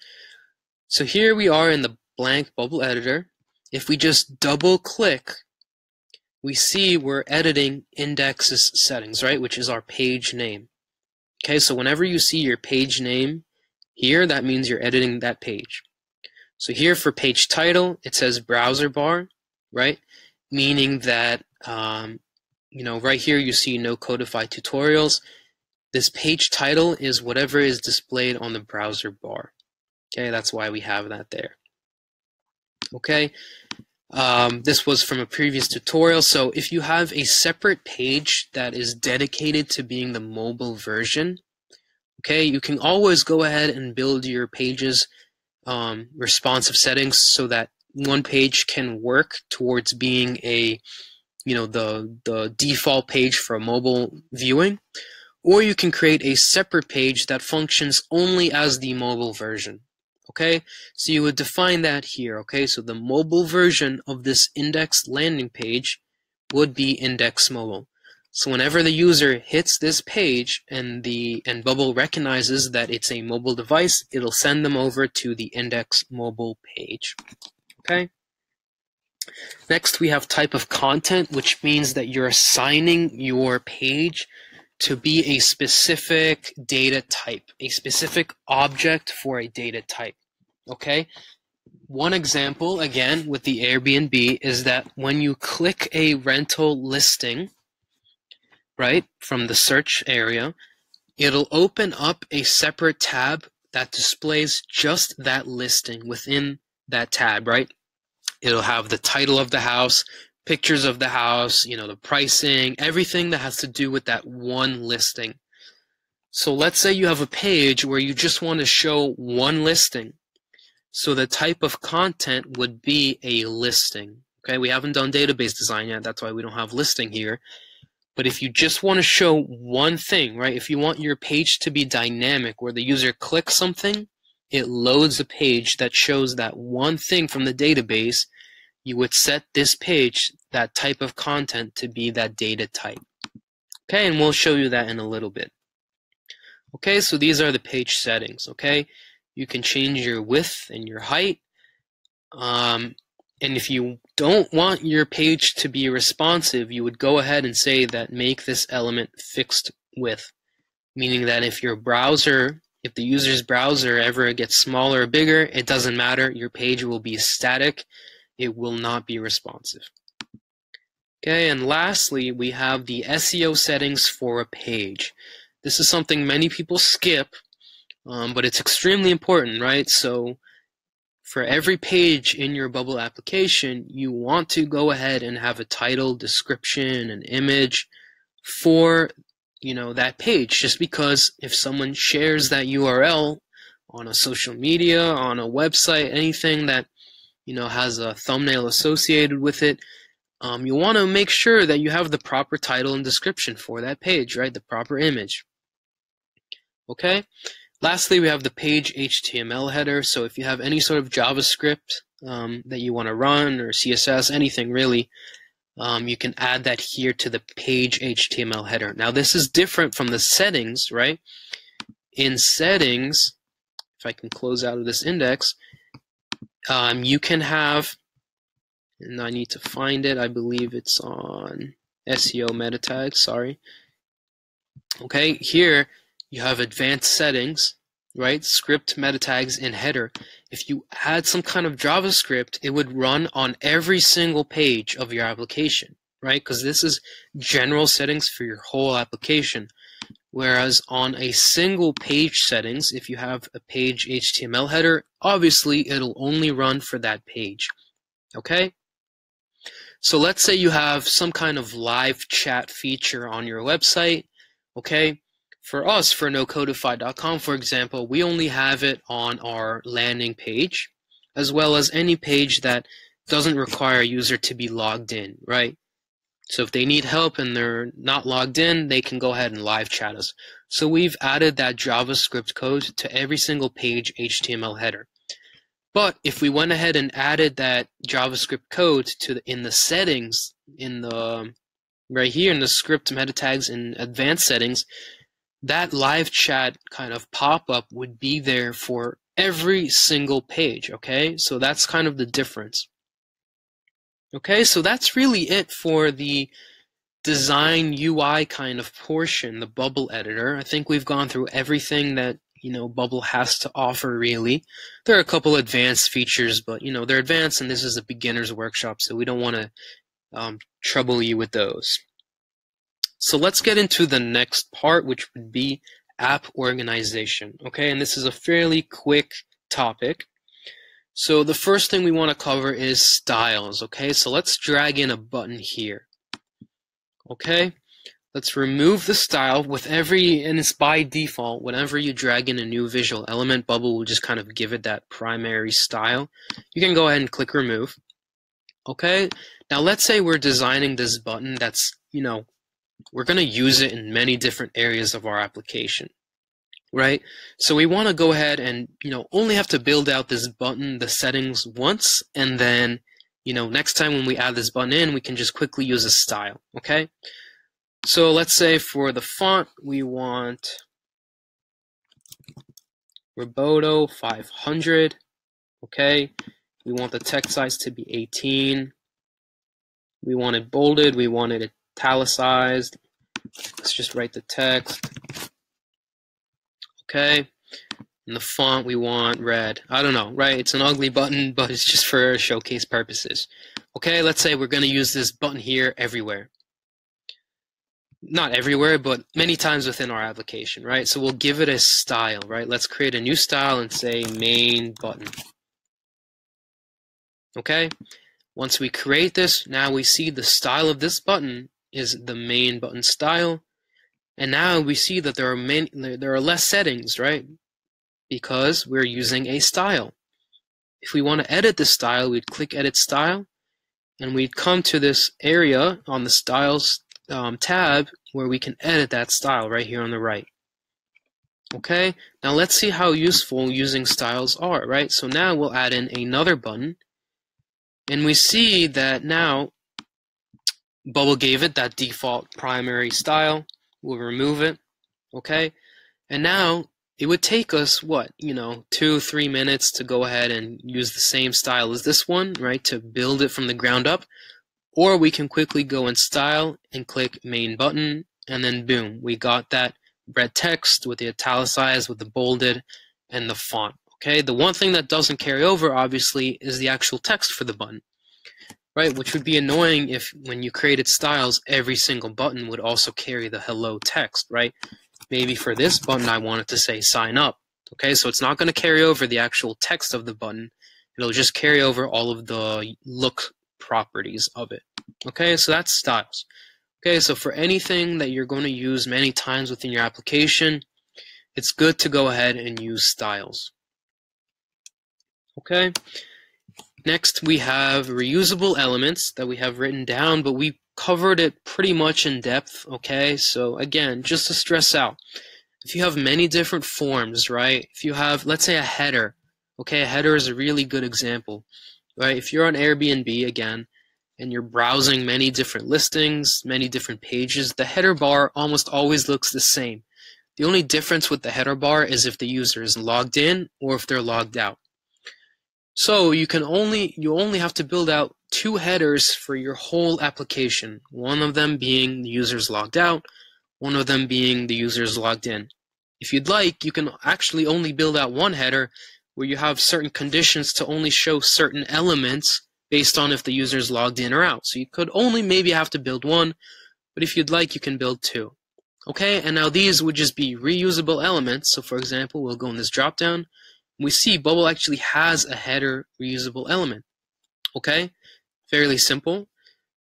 So here we are in the blank bubble editor. If we just double click we see we're editing indexes settings, right, which is our page name. Okay, so whenever you see your page name here, that means you're editing that page. So here for page title, it says browser bar, right, meaning that, um, you know, right here you see Nocodify tutorials. This page title is whatever is displayed on the browser bar. Okay, that's why we have that there. Okay, um, this was from a previous tutorial. So if you have a separate page that is dedicated to being the mobile version, okay, you can always go ahead and build your pages um, responsive settings so that one page can work towards being a, you know, the the default page for mobile viewing, or you can create a separate page that functions only as the mobile version okay? So you would define that here, okay? So the mobile version of this index landing page would be index mobile. So whenever the user hits this page and the and Bubble recognizes that it's a mobile device, it'll send them over to the index mobile page. Okay? Next, we have type of content, which means that you're assigning your page to be a specific data type, a specific object for a data type. Okay? One example, again, with the Airbnb is that when you click a rental listing, right, from the search area, it'll open up a separate tab that displays just that listing within that tab, right? It'll have the title of the house, pictures of the house, you know, the pricing, everything that has to do with that one listing. So let's say you have a page where you just want to show one listing. So the type of content would be a listing. Okay, we haven't done database design yet. That's why we don't have listing here. But if you just want to show one thing, right? If you want your page to be dynamic where the user clicks something, it loads a page that shows that one thing from the database, you would set this page, that type of content to be that data type. Okay, and we'll show you that in a little bit. Okay, so these are the page settings, okay? You can change your width and your height. Um, and if you don't want your page to be responsive, you would go ahead and say that make this element fixed width. Meaning that if your browser, if the user's browser ever gets smaller or bigger, it doesn't matter. Your page will be static. It will not be responsive. Okay, and lastly, we have the SEO settings for a page. This is something many people skip, um, but it's extremely important, right? So for every page in your Bubble application, you want to go ahead and have a title, description, an image for you know that page just because if someone shares that URL on a social media, on a website, anything that you know has a thumbnail associated with it, um, you want to make sure that you have the proper title and description for that page, right? The proper image. Okay. Lastly, we have the page HTML header. So if you have any sort of JavaScript um, that you want to run or CSS, anything really, um, you can add that here to the page HTML header. Now this is different from the settings, right? In settings, if I can close out of this index, um, you can have and I need to find it. I believe it's on SEO meta tags, sorry. Okay, here you have advanced settings, right? Script meta tags and header. If you add some kind of JavaScript, it would run on every single page of your application, right? Because this is general settings for your whole application. Whereas on a single page settings, if you have a page HTML header, obviously it'll only run for that page. Okay? So let's say you have some kind of live chat feature on your website, okay? For us, for nocodify.com, for example, we only have it on our landing page, as well as any page that doesn't require a user to be logged in, right? So if they need help and they're not logged in, they can go ahead and live chat us. So we've added that JavaScript code to every single page HTML header. But if we went ahead and added that JavaScript code to the, in the settings in the um, right here in the script meta tags in advanced settings, that live chat kind of pop-up would be there for every single page, okay? So that's kind of the difference. Okay, so that's really it for the design UI kind of portion, the bubble editor. I think we've gone through everything that you know Bubble has to offer really. There are a couple advanced features, but you know they're advanced, and this is a beginner's workshop, so we don't want to um, trouble you with those. So let's get into the next part, which would be app organization. Okay, and this is a fairly quick topic. So the first thing we want to cover is styles. Okay, so let's drag in a button here. Okay, Let's remove the style with every, and it's by default, whenever you drag in a new visual element, Bubble will just kind of give it that primary style. You can go ahead and click remove. Okay, now let's say we're designing this button that's, you know, we're going to use it in many different areas of our application, right? So we want to go ahead and, you know, only have to build out this button, the settings once, and then, you know, next time when we add this button in, we can just quickly use a style, okay? So let's say for the font, we want Roboto 500. Okay. We want the text size to be 18. We want it bolded. We want it italicized. Let's just write the text. Okay. And the font we want red. I don't know, right? It's an ugly button, but it's just for showcase purposes. Okay, let's say we're going to use this button here everywhere not everywhere, but many times within our application, right? So we'll give it a style, right? Let's create a new style and say main button. Okay? Once we create this, now we see the style of this button is the main button style. And now we see that there are many, there are less settings, right? Because we're using a style. If we want to edit the style, we'd click edit style and we'd come to this area on the styles um, tab where we can edit that style right here on the right. Okay, now let's see how useful using styles are, right? So now we'll add in another button, and we see that now Bubble gave it that default primary style. We'll remove it, okay? And now it would take us, what, you know, two, three minutes to go ahead and use the same style as this one, right, to build it from the ground up. Or we can quickly go in style and click main button, and then boom, we got that red text with the italicized, with the bolded, and the font. Okay, the one thing that doesn't carry over, obviously, is the actual text for the button, right? Which would be annoying if when you created styles, every single button would also carry the hello text, right? maybe for this button I want it to say sign up. Okay, so it's not going to carry over the actual text of the button. It'll just carry over all of the look properties of it. Okay, so that's styles. Okay, so for anything that you're going to use many times within your application, it's good to go ahead and use styles. Okay, next we have reusable elements that we have written down, but we covered it pretty much in depth, okay? So again, just to stress out, if you have many different forms, right? If you have, let's say a header, okay? A header is a really good example, right? If you're on Airbnb again, and you're browsing many different listings, many different pages, the header bar almost always looks the same. The only difference with the header bar is if the user is logged in or if they're logged out. So you can only you only have to build out two headers for your whole application. One of them being the user's logged out, one of them being the user's logged in. If you'd like, you can actually only build out one header where you have certain conditions to only show certain elements based on if the user is logged in or out. So you could only maybe have to build one, but if you'd like, you can build two. Okay, and now these would just be reusable elements. So for example, we'll go in this dropdown we see Bubble actually has a header reusable element. Okay? Fairly simple,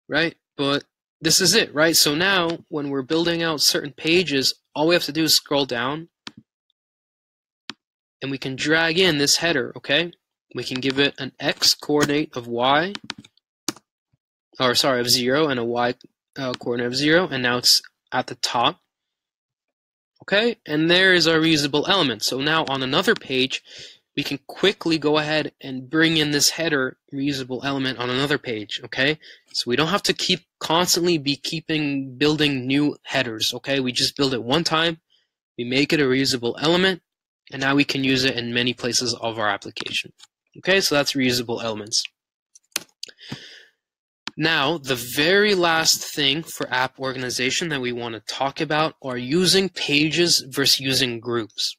right? But this is it, right? So now when we're building out certain pages, all we have to do is scroll down and we can drag in this header, okay? We can give it an x coordinate of y, or sorry, of 0 and a y uh, coordinate of 0, and now it's at the top. Okay, and there is our reusable element. So now on another page, we can quickly go ahead and bring in this header reusable element on another page, okay? So we don't have to keep constantly be keeping building new headers, okay? We just build it one time, we make it a reusable element, and now we can use it in many places of our application. Okay, so that's reusable elements. Now, the very last thing for app organization that we want to talk about are using pages versus using groups.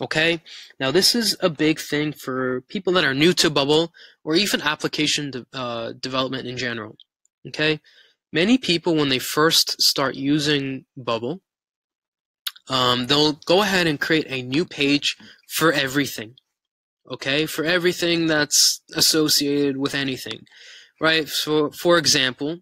Okay, now this is a big thing for people that are new to Bubble or even application de- uh, development in general. Okay, many people when they first start using Bubble, um, they'll go ahead and create a new page for everything. Okay, for everything that's associated with anything right? So, for example,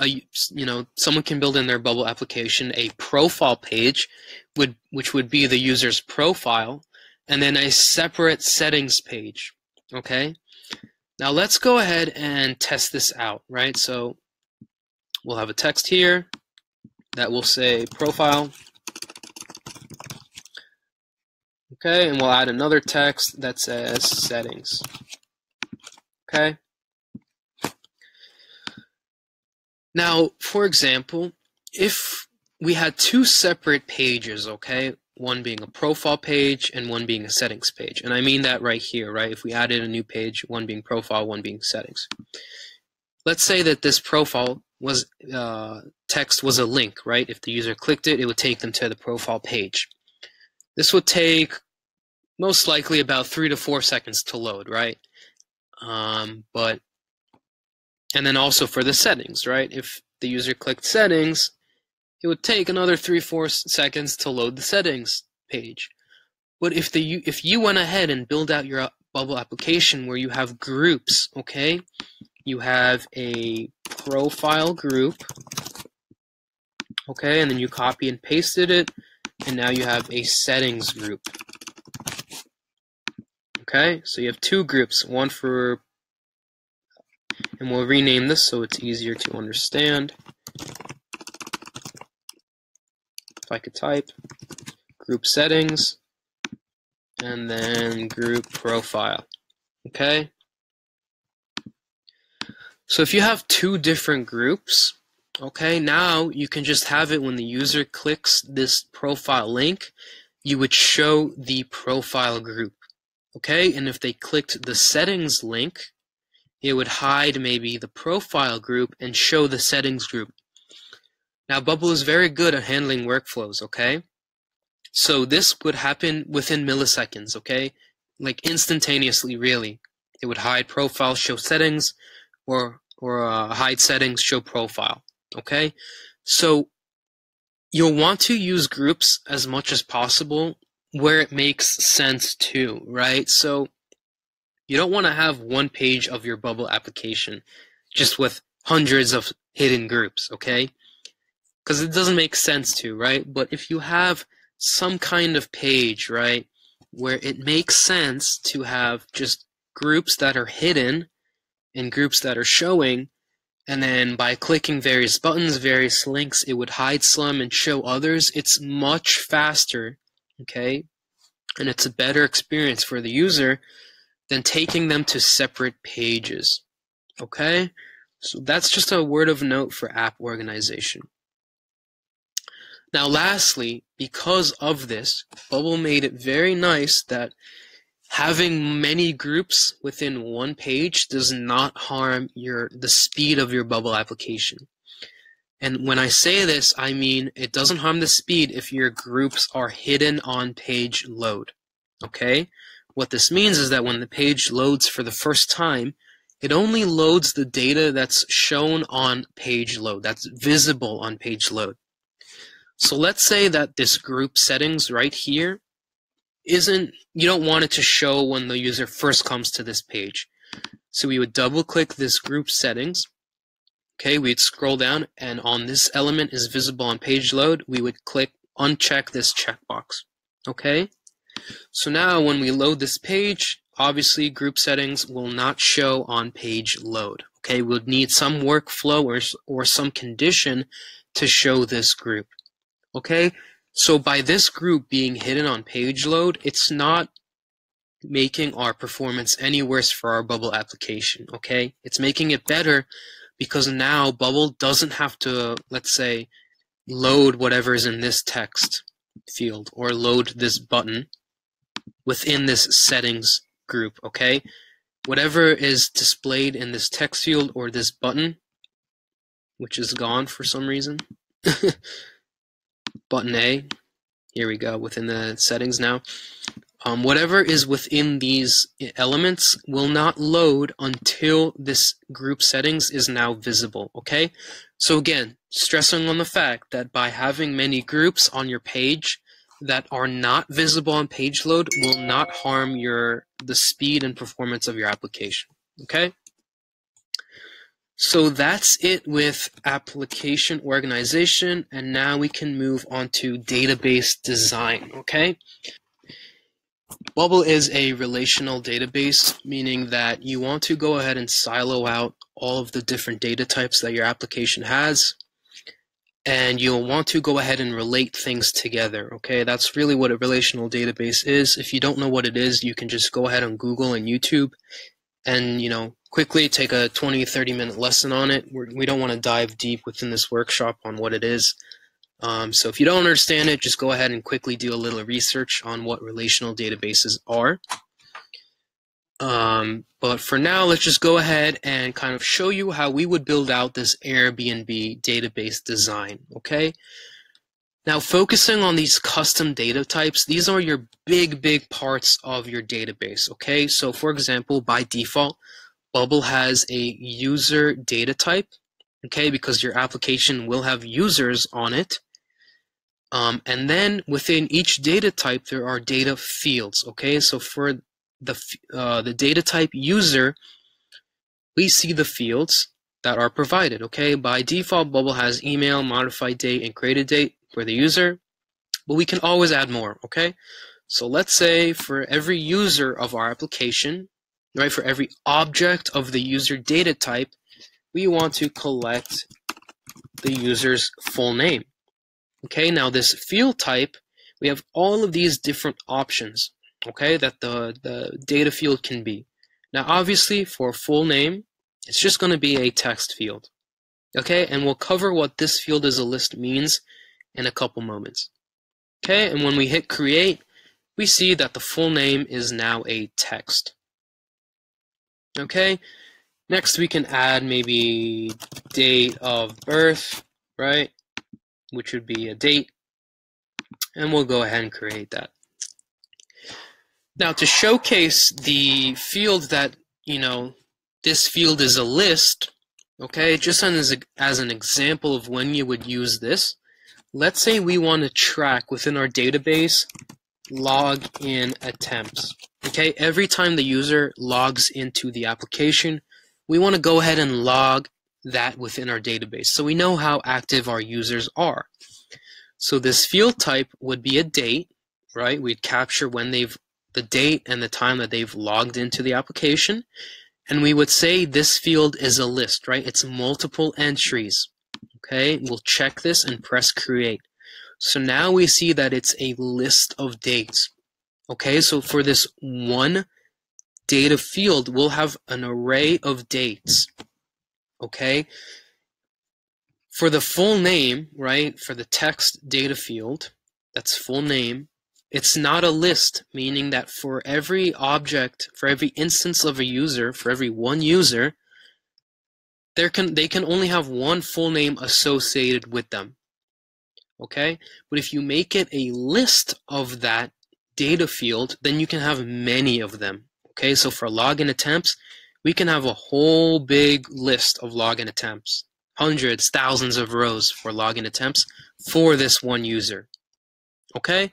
a, you know, someone can build in their Bubble application a profile page, would which would be the user's profile, and then a separate settings page. Okay. Now let's go ahead and test this out, right? So we'll have a text here that will say profile. Okay, and we'll add another text that says settings. Okay. Now, for example, if we had two separate pages, okay, one being a profile page and one being a settings page, and I mean that right here, right? If we added a new page, one being profile, one being settings. Let's say that this profile was uh, text was a link, right? If the user clicked it, it would take them to the profile page. This would take most likely about three to four seconds to load, right? Um, but and then also for the settings, right? If the user clicked settings, it would take another three, four seconds to load the settings page. But if the if you went ahead and build out your Bubble application where you have groups, okay, you have a profile group, okay, and then you copy and pasted it, and now you have a settings group. Okay, so you have two groups, one for and we'll rename this so it's easier to understand. If I could type group settings and then group profile. Okay. So if you have two different groups, okay, now you can just have it when the user clicks this profile link, you would show the profile group. Okay, and if they clicked the settings link, it would hide maybe the profile group and show the settings group. Now Bubble is very good at handling workflows, okay? So this would happen within milliseconds, okay? Like instantaneously, really. It would hide profile, show settings, or or uh, hide settings, show profile, okay? So you'll want to use groups as much as possible where it makes sense to, right? So you don't want to have one page of your bubble application just with hundreds of hidden groups, okay? Because it doesn't make sense to, right? But if you have some kind of page, right, where it makes sense to have just groups that are hidden and groups that are showing, and then by clicking various buttons, various links, it would hide some and show others. It's much faster, okay? And it's a better experience for the user than taking them to separate pages, okay? So that's just a word of note for app organization. Now, lastly, because of this, Bubble made it very nice that having many groups within one page does not harm your the speed of your Bubble application. And when I say this, I mean it doesn't harm the speed if your groups are hidden on page load. Okay? What this means is that when the page loads for the first time, it only loads the data that's shown on page load, that's visible on page load. So let's say that this group settings right here isn't, you don't want it to show when the user first comes to this page. So we would double click this group settings. Okay, we'd scroll down and on this element is visible on page load, we would click uncheck this checkbox. Okay, so now when we load this page, obviously group settings will not show on page load. Okay, we'll need some workflow or, or some condition to show this group. Okay, so by this group being hidden on page load, it's not making our performance any worse for our Bubble application. Okay, it's making it better because now Bubble doesn't have to, let's say, load whatever is in this text field or load this button within this settings group. Okay, whatever is displayed in this text field or this button, which is gone for some reason. button A. Here we go within the settings now. Um, whatever is within these elements will not load until this group settings is now visible, okay? So again, stressing on the fact that by having many groups on your page that are not visible on page load will not harm your the speed and performance of your application, okay? So that's it with application organization, and now we can move on to database design, okay? Bubble is a relational database, meaning that you want to go ahead and silo out all of the different data types that your application has, and you'll want to go ahead and relate things together, okay? That's really what a relational database is. If you don't know what it is, you can just go ahead on Google and YouTube and, you know, quickly take a 20 30 minute lesson on it. We're, we do not want to dive deep within this workshop on what it is. Um, so if you don't understand it just go ahead and quickly do a little research on what relational databases are. Um, but for now let's just go ahead and kind of show you how we would build out this airbnb database design okay now focusing on these custom data types these are your big big parts of your database okay so for example by default Bubble has a user data type, okay, because your application will have users on it. Um, and then within each data type, there are data fields, okay? So for the, uh, the data type user, we see the fields that are provided, okay? By default, Bubble has email, modified date, and created date for the user, but we can always add more, okay? So let's say for every user of our application, right? For every object of the user data type, we want to collect the user's full name. Okay, now this field type, we have all of these different options, okay, that the, the data field can be. Now, obviously, for full name, it's just going to be a text field. Okay, and we'll cover what this field as a list means in a couple moments. Okay, and when we hit create, we see that the full name is now a text. Okay, next we can add maybe date of birth, right? Which would be a date. And we'll go ahead and create that. Now to showcase the field that, you know, this field is a list, okay, just as, a, as an example of when you would use this, let's say we want to track within our database log in attempts. Okay, every time the user logs into the application, we want to go ahead and log that within our database so we know how active our users are. So this field type would be a date, right? We'd capture when they've the date and the time that they've logged into the application. And we would say this field is a list, right? It's multiple entries. Okay, we'll check this and press create. So now we see that it's a list of dates. Okay, so for this one data field, we'll have an array of dates. Okay, for the full name, right, for the text data field, that's full name, it's not a list, meaning that for every object, for every instance of a user, for every one user, there can they can only have one full name associated with them. Okay? But if you make it a list of that data field, then you can have many of them. Okay? So for login attempts, we can have a whole big list of login attempts. Hundreds, thousands of rows for login attempts for this one user. Okay?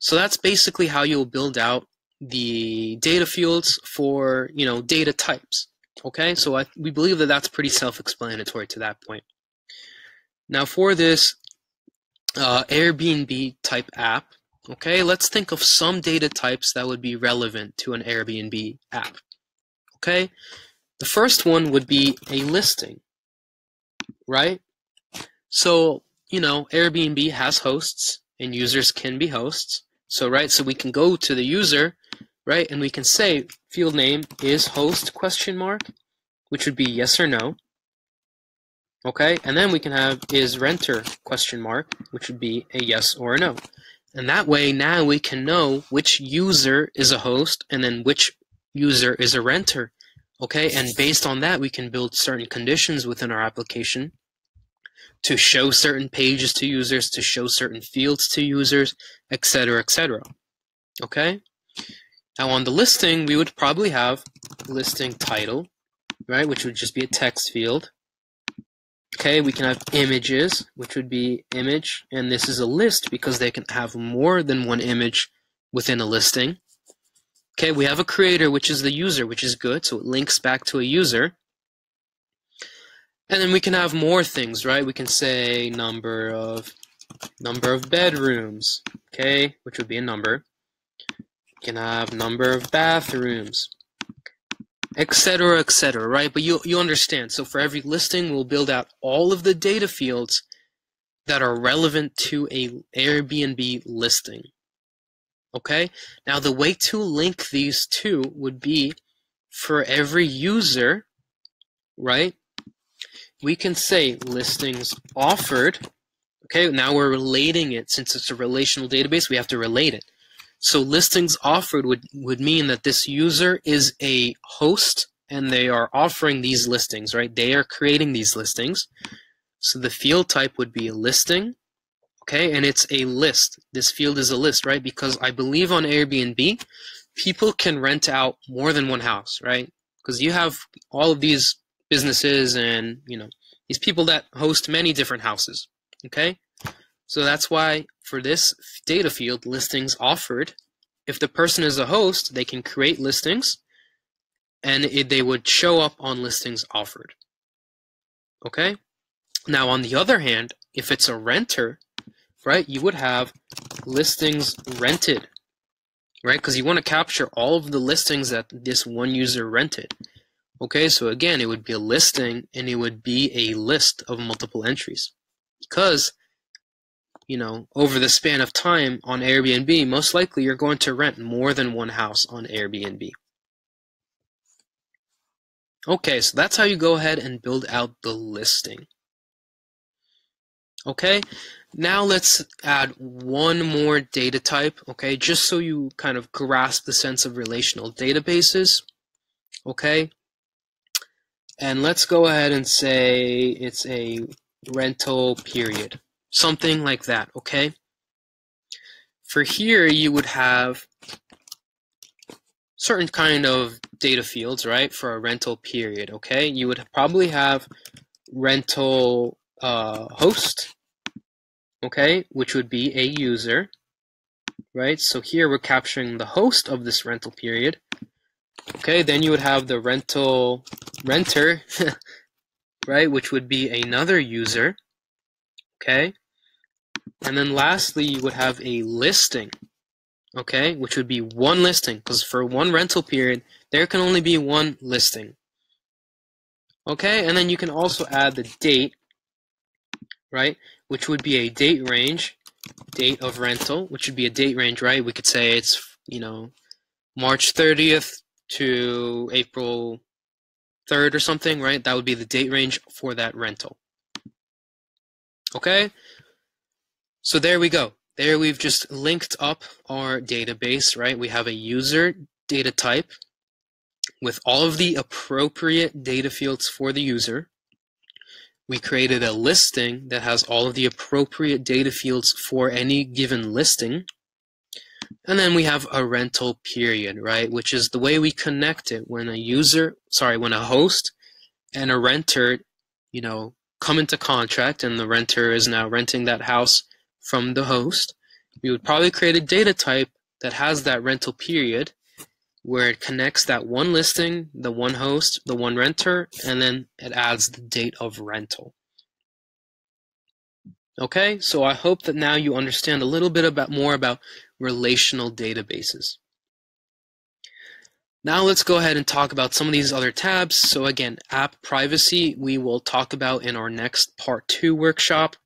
So that's basically how you'll build out the data fields for, you know, data types. Okay, so I, we believe that that's pretty self-explanatory to that point. Now for this uh, Airbnb type app, okay, let's think of some data types that would be relevant to an Airbnb app. Okay, the first one would be a listing, right? So, you know, Airbnb has hosts and users can be hosts. So, right, so we can go to the user right? And we can say field name is host question mark, which would be yes or no. Okay, and then we can have is renter question mark, which would be a yes or a no. And that way now we can know which user is a host and then which user is a renter. Okay, and based on that we can build certain conditions within our application to show certain pages to users, to show certain fields to users, etc., etc. Okay? Now on the listing, we would probably have listing title, right, which would just be a text field. Okay, we can have images, which would be image, and this is a list because they can have more than one image within a listing. Okay, we have a creator, which is the user, which is good, so it links back to a user. And then we can have more things, right? We can say number of number of bedrooms, okay, which would be a number can have number of bathrooms, etc., etc., right? But you, you understand. So for every listing, we'll build out all of the data fields that are relevant to a Airbnb listing. Okay? Now the way to link these two would be for every user, right? We can say listings offered. Okay, now we're relating it. Since it's a relational database, we have to relate it. So listings offered would, would mean that this user is a host and they are offering these listings, right? They are creating these listings. So the field type would be a listing, okay? And it's a list. This field is a list, right? Because I believe on Airbnb, people can rent out more than one house, right? Because you have all of these businesses and, you know, these people that host many different houses, okay? So that's why for this data field, listings offered, if the person is a host, they can create listings and it, they would show up on listings offered. Okay? Now, on the other hand, if it's a renter, right, you would have listings rented, right? Because you want to capture all of the listings that this one user rented. Okay, so again, it would be a listing and it would be a list of multiple entries. Because, you know, over the span of time on Airbnb, most likely you're going to rent more than one house on Airbnb. Okay, so that's how you go ahead and build out the listing. Okay, now let's add one more data type, okay, just so you kind of grasp the sense of relational databases, okay? And let's go ahead and say it's a rental period, something like that, okay? For here, you would have certain kind of data fields, right, for a rental period, okay? You would probably have rental uh, host, okay, which would be a user, right? So here we're capturing the host of this rental period. Okay, then you would have the rental renter, right, which would be another user. Okay, and then lastly, you would have a listing, okay, which would be one listing, because for one rental period, there can only be one listing. Okay, and then you can also add the date, right, which would be a date range, date of rental, which would be a date range, right? We could say it's, you know, March 30th to April 3rd or something, right? That would be the date range for that rental. Okay? So there we go. There we've just linked up our database, right? We have a user data type with all of the appropriate data fields for the user we created a listing that has all of the appropriate data fields for any given listing. And then we have a rental period, right? Which is the way we connect it when a user, sorry, when a host and a renter, you know, come into contract and the renter is now renting that house from the host. We would probably create a data type that has that rental period where it connects that one listing, the one host, the one renter, and then it adds the date of rental. Okay, so I hope that now you understand a little bit about more about relational databases. Now let's go ahead and talk about some of these other tabs. So again, app privacy we will talk about in our next part two workshop.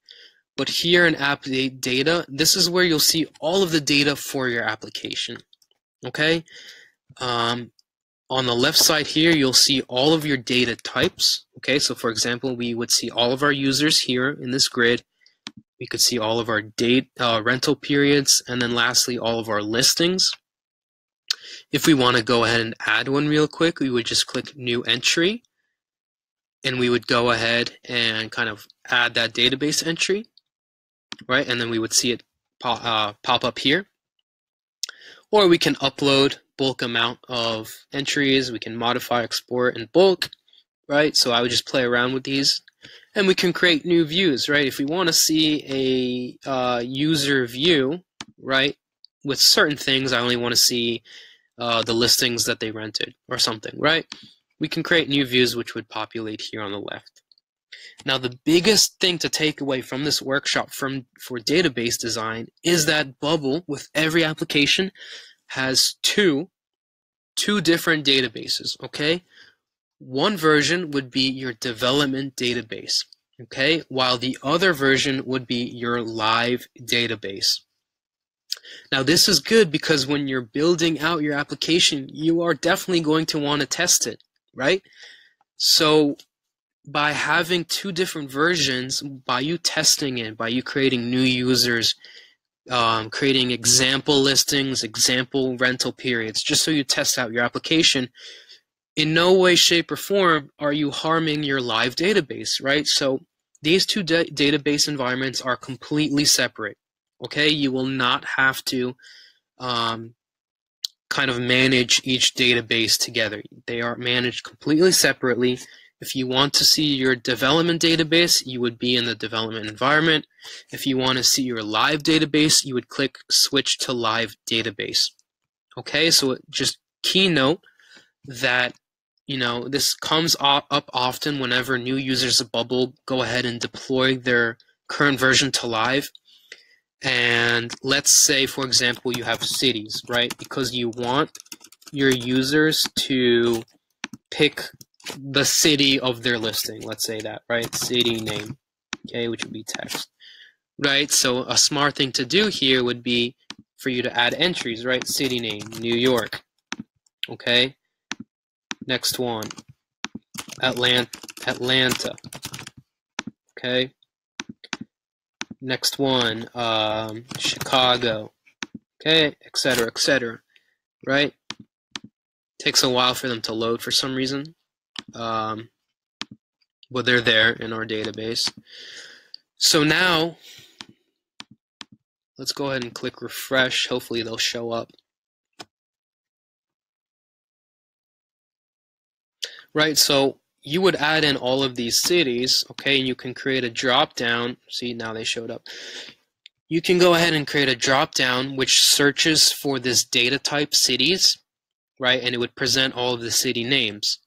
But here in app data, this is where you'll see all of the data for your application. Okay, um, on the left side here, you'll see all of your data types. Okay, so for example, we would see all of our users here in this grid. We could see all of our date uh, rental periods, and then lastly, all of our listings. If we want to go ahead and add one real quick, we would just click New Entry, and we would go ahead and kind of add that database entry, right? And then we would see it pop, uh, pop up here. Or we can upload bulk amount of entries. We can modify, export, and bulk, right? So I would just play around with these. And we can create new views, right? If we want to see a uh, user view, right, with certain things, I only want to see uh, the listings that they rented or something, right? We can create new views which would populate here on the left. Now, the biggest thing to take away from this workshop from for database design is that Bubble, with every application, has two two different databases, okay? One version would be your development database, okay? While the other version would be your live database. Now this is good because when you're building out your application, you are definitely going to want to test it, right? So by having two different versions, by you testing it, by you creating new users, um, creating example listings, example rental periods, just so you test out your application. In no way, shape, or form are you harming your live database, right? So these two da- database environments are completely separate. Okay, you will not have to um, kind of manage each database together. They are managed completely separately. If you want to see your development database, you would be in the development environment. If you want to see your live database, you would click switch to live database. Okay, so just keynote that you know this comes up often whenever new users of Bubble go ahead and deploy their current version to live. And let's say, for example, you have cities, right? Because you want your users to pick the city of their listing. Let's say that, right? City name, okay, which would be text, right? So a smart thing to do here would be for you to add entries, right? City name, New York, okay? Next one, Atlanta, Atlanta, okay? Next one, um, Chicago, okay, etc., etc., right? Takes a while for them to load for some reason, um, but they're there in our database. So now, let's go ahead and click refresh. Hopefully they'll show up. Right, so you would add in all of these cities, okay, and you can create a drop down. See, now they showed up. You can go ahead and create a drop down which searches for this data type cities, right, and it would present all of the city names,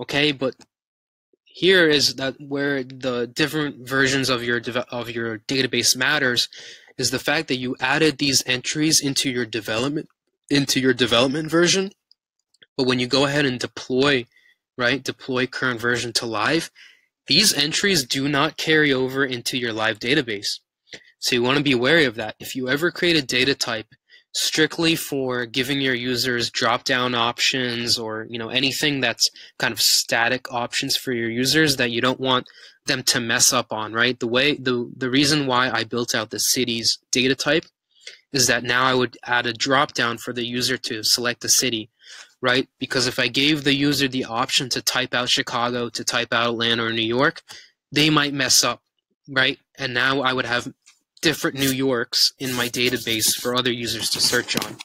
okay, but here is that where the different versions of your of your database matters is the fact that you added these entries into your development into your development version but when you go ahead and deploy right, deploy current version to live, these entries do not carry over into your live database. So you want to be wary of that. If you ever create a data type strictly for giving your users drop-down options or you know anything that's kind of static options for your users that you don't want them to mess up on, right? The way the the reason why I built out the cities data type is that now I would add a drop-down for the user to select the city right? Because if I gave the user the option to type out Chicago, to type out Atlanta or New York, they might mess up, right? And now I would have different New Yorks in my database for other users to search on.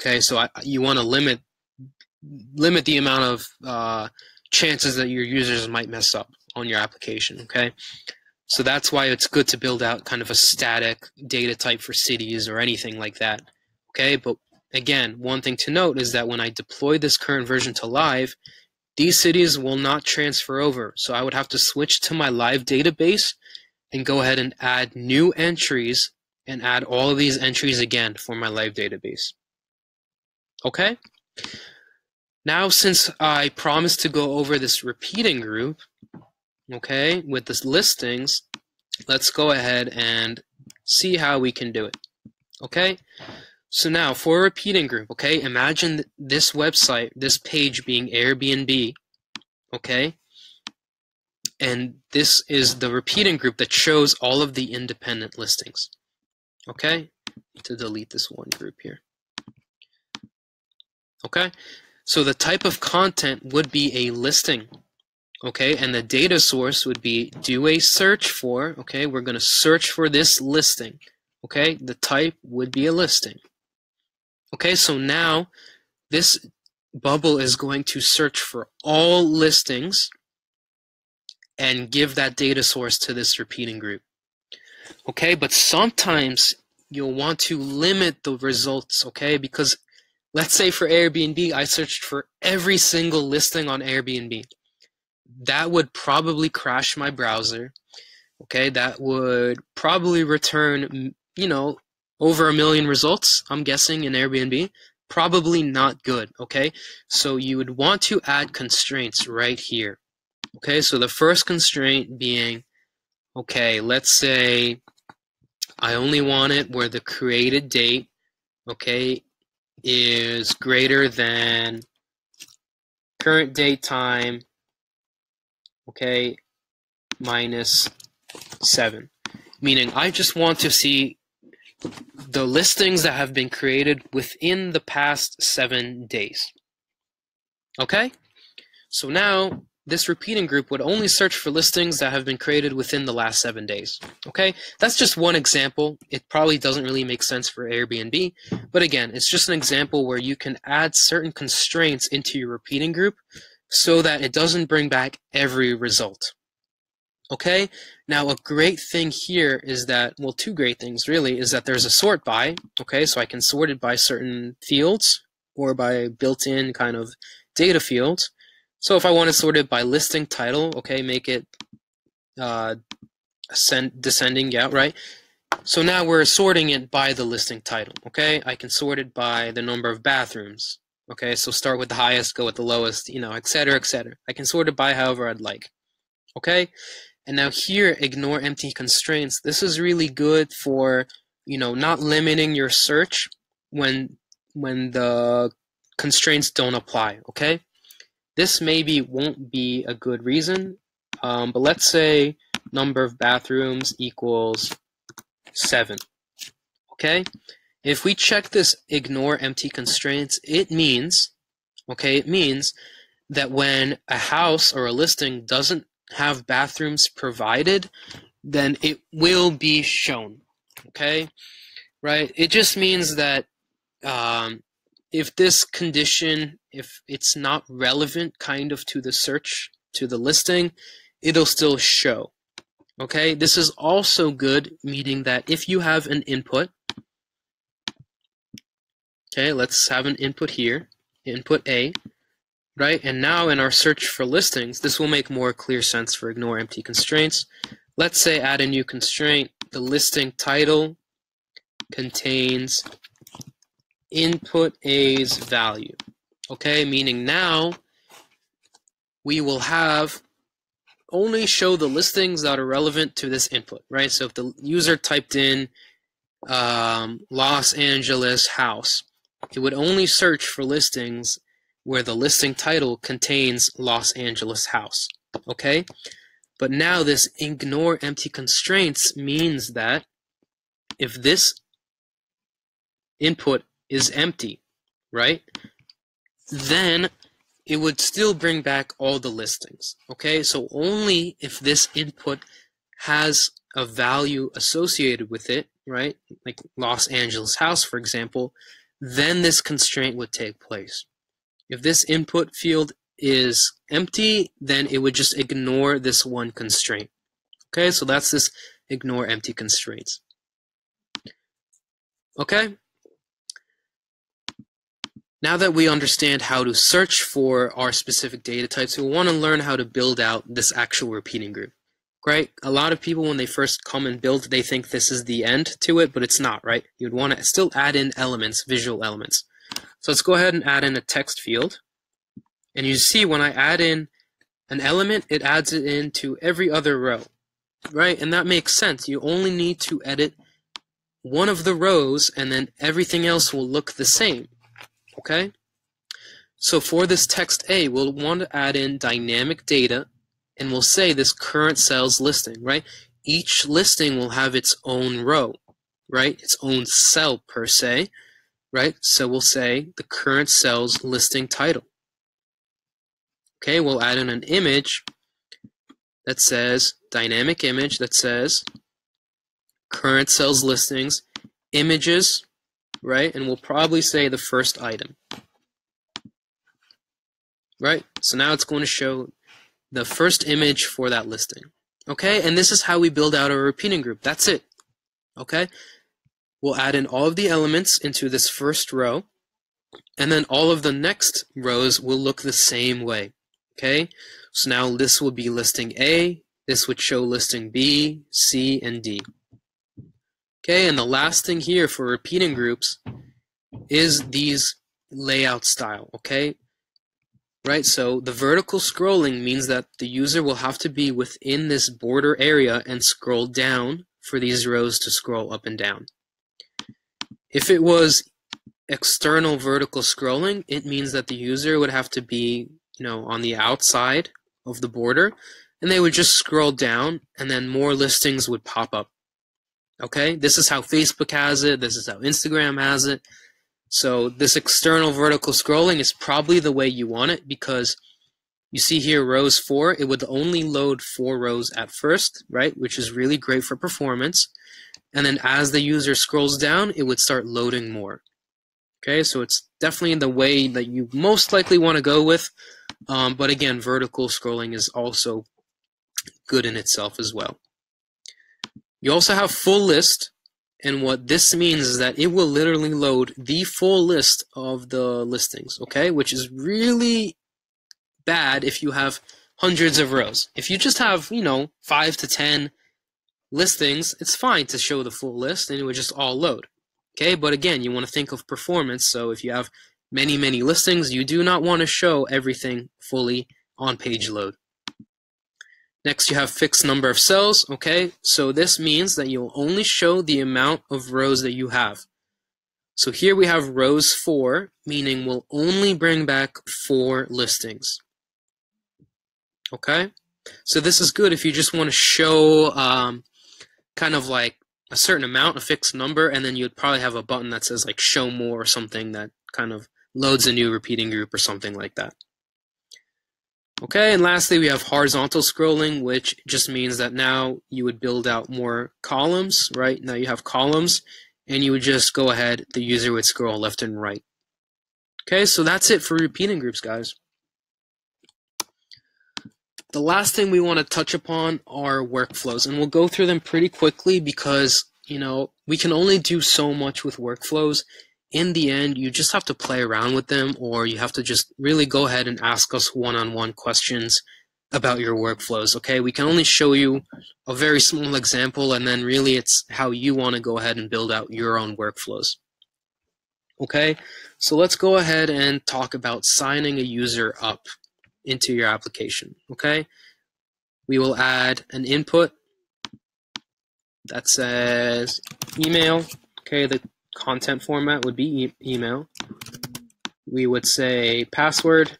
Okay, so I, you want to limit limit the amount of uh, chances that your users might mess up on your application. Okay, so that's why it's good to build out kind of a static data type for cities or anything like that. Okay, but Again, one thing to note is that when I deploy this current version to live, these cities will not transfer over. So I would have to switch to my live database and go ahead and add new entries and add all of these entries again for my live database. Okay? Now, since I promised to go over this repeating group, okay, with this listings, let's go ahead and see how we can do it. Okay? So now for a repeating group, okay, imagine this website, this page being Airbnb, okay? And this is the repeating group that shows all of the independent listings. Okay? To delete this one group here. Okay? So the type of content would be a listing. Okay, and the data source would be do a search for, okay, we're going to search for this listing. Okay, the type would be a listing. Okay, so now this bubble is going to search for all listings and give that data source to this repeating group. Okay, but sometimes you'll want to limit the results, okay? Because let's say for Airbnb, I searched for every single listing on Airbnb. That would probably crash my browser. Okay, that would probably return, you know, over a million results, I'm guessing, in Airbnb. Probably not good, okay? So you would want to add constraints right here. Okay, so the first constraint being, okay, let's say I only want it where the created date, okay, is greater than current date time, okay, minus 7. Meaning I just want to see the listings that have been created within the past seven days. Okay? So now this repeating group would only search for listings that have been created within the last seven days. Okay? That's just one example. It probably doesn't really make sense for Airbnb, but again, it's just an example where you can add certain constraints into your repeating group so that it doesn't bring back every result. Okay, now a great thing here is that, well, two great things really, is that there's a sort by, okay, so I can sort it by certain fields or by built-in kind of data fields. So if I want to sort it by listing title, okay, make it uh, ascend, descending, yeah, right? So now we're sorting it by the listing title, okay? I can sort it by the number of bathrooms, okay? So start with the highest, go with the lowest, you know, etc., etc. I can sort it by however I'd like, okay? And now here, ignore empty constraints. This is really good for, you know, not limiting your search when when the constraints don't apply, okay? This maybe won't be a good reason, um, but let's say number of bathrooms equals 7. Okay? If we check this ignore empty constraints, it means, okay, it means that when a house or a listing doesn't have bathrooms provided, then it will be shown. Okay? Right? It just means that um, if this condition, if it's not relevant kind of to the search, to the listing, it'll still show. Okay, this is also good, meaning that if you have an input, okay, let's have an input here, input A, right? And now in our search for listings, this will make more clear sense for ignore empty constraints. Let's say add a new constraint, the listing title contains input A's value. Okay, meaning now we will have only show the listings that are relevant to this input, right? So if the user typed in um, Los Angeles house, it would only search for listings where the listing title contains Los Angeles house, okay? But now this ignore empty constraints means that if this input is empty, right? Then it would still bring back all the listings. Okay, so only if this input has a value associated with it, right? Like Los Angeles house, for example, then this constraint would take place. If this input field is empty, then it would just ignore this one constraint. Okay, so that's this ignore empty constraints. Okay, now that we understand how to search for our specific data types, we want to learn how to build out this actual repeating group. Right? A lot of people, when they first come and build, they think this is the end to it, but it's not, right? You'd want to still add in elements, visual elements. So let's go ahead and add in a text field. And you see when I add in an element, it adds it into every other row, right? And that makes sense. You only need to edit one of the rows and then everything else will look the same okay? So for this text A, we'll want to add in dynamic data, and we'll say this current cell's listing, right? Each listing will have its own row, right? Its own cell per se, right? So we'll say the current cell's listing title. Okay, we'll add in an image that says, dynamic image that says current cell's listings, images, right? And we'll probably say the first item. Right? So now it's going to show the first image for that listing. Okay? And this is how we build out a repeating group. That's it. Okay? We'll add in all of the elements into this first row. And then all of the next rows will look the same way. Okay? So now this will be listing A. This would show listing B, C, and D. Okay, and the last thing here for repeating groups is these layout style, okay? Right, so the vertical scrolling means that the user will have to be within this border area and scroll down for these rows to scroll up and down. If it was external vertical scrolling, it means that the user would have to be, you know, on the outside of the border and they would just scroll down and then more listings would pop up. Okay, this is how Facebook has it. This is how Instagram has it. So this external vertical scrolling is probably the way you want it because you see here rows four, it would only load four rows at first, right? Which is really great for performance. And then as the user scrolls down, it would start loading more. Okay, so it's definitely the way that you most likely want to go with. Um, but again, vertical scrolling is also good in itself as well. You also have full list, and what this means is that it will literally load the full list of the listings, okay? Which is really bad if you have hundreds of rows. If you just have, you know, five to ten listings, it's fine to show the full list and it would just all load. Okay, but again, you want to think of performance. So if you have many, many listings, you do not want to show everything fully on page load. Next, you have fixed number of cells. Okay, so this means that you'll only show the amount of rows that you have. So here we have rows 4, meaning we'll only bring back 4 listings. Okay, so this is good if you just want to show um, kind of like a certain amount, a fixed number, and then you'd probably have a button that says like show more or something that kind of loads a new repeating group or something like that. Okay, and lastly, we have horizontal scrolling, which just means that now you would build out more columns, right? Now you have columns, and you would just go ahead, the user would scroll left and right. Okay, so that's it for repeating groups, guys. The last thing we want to touch upon are workflows, and we'll go through them pretty quickly because, you know, we can only do so much with workflows, in the end, you just have to play around with them, or you have to just really go ahead and ask us one on one questions about your workflows. Okay, we can only show you a very small example, and then really it's how you want to go ahead and build out your own workflows. Okay, so let's go ahead and talk about signing a user up into your application. Okay, we will add an input that says email. Okay, the content format would be e email. We would say password,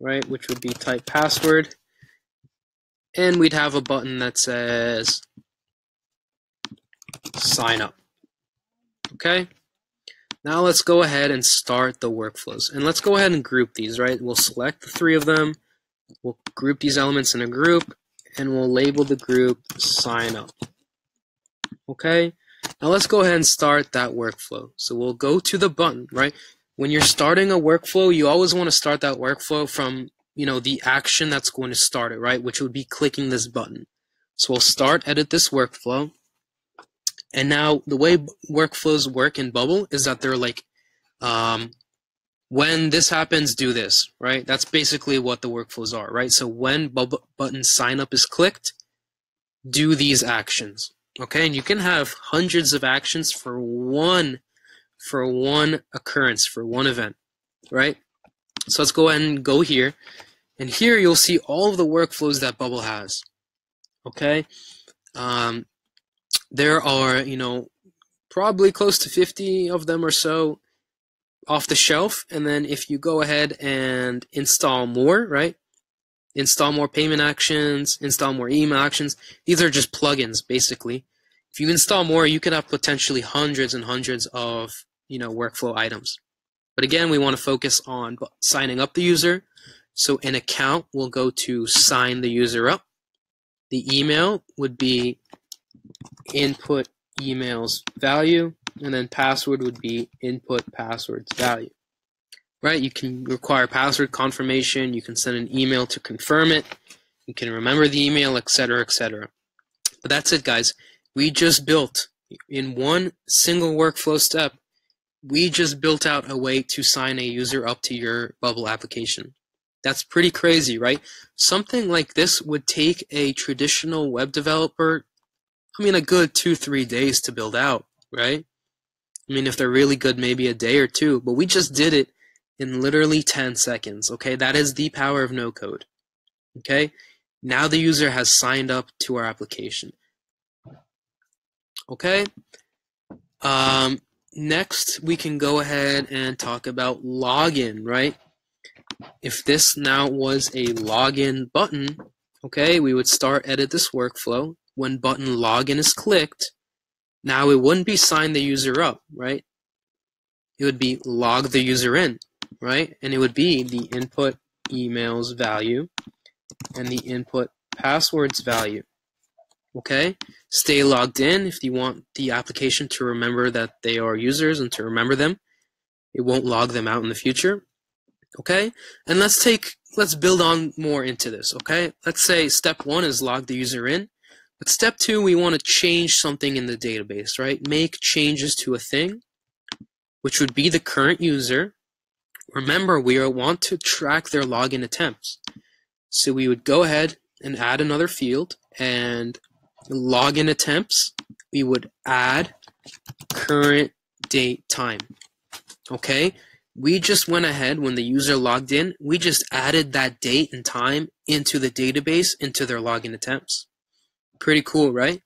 right, which would be type password. And we'd have a button that says sign up. Okay? Now let's go ahead and start the workflows. And let's go ahead and group these, right? We'll select the three of them. We'll group these elements in a group and we'll label the group sign up. Okay? Now let's go ahead and start that workflow. So we'll go to the button, right? When you're starting a workflow, you always want to start that workflow from, you know, the action that's going to start it, right? Which would be clicking this button. So we'll start edit this workflow. And now the way workflows work in Bubble is that they're like, um, when this happens, do this, right? That's basically what the workflows are, right? So when button sign up is clicked, do these actions. Okay, and you can have hundreds of actions for one for one occurrence, for one event, right? So let's go ahead and go here. And here you'll see all of the workflows that Bubble has. Okay? Um, there are, you know, probably close to 50 of them or so off the shelf. And then if you go ahead and install more, right? install more payment actions, install more email actions. These are just plugins, basically. If you install more, you could have potentially hundreds and hundreds of you know workflow items. But again, we want to focus on signing up the user. So an account will go to sign the user up. The email would be input emails value, and then password would be input passwords value right? You can require password confirmation. You can send an email to confirm it. You can remember the email, etc., etc. But that's it, guys. We just built in one single workflow step. We just built out a way to sign a user up to your Bubble application. That's pretty crazy, right? Something like this would take a traditional web developer, I mean, a good two, three days to build out, right? I mean, if they're really good, maybe a day or two, but we just did it in literally 10 seconds. Okay, that is the power of no code. Okay, now the user has signed up to our application. Okay, um, next we can go ahead and talk about login, right? If this now was a login button, okay, we would start edit this workflow. When button login is clicked, now it wouldn't be sign the user up, right? It would be log the user in right? And it would be the input emails value and the input passwords value. Okay? Stay logged in if you want the application to remember that they are users and to remember them. It won't log them out in the future. Okay? And let's take let's build on more into this, okay? Let's say step 1 is log the user in. But step 2 we want to change something in the database, right? Make changes to a thing which would be the current user Remember, we want to track their login attempts. So we would go ahead and add another field and login attempts, we would add current date time. Okay? We just went ahead when the user logged in, we just added that date and time into the database into their login attempts. Pretty cool, right?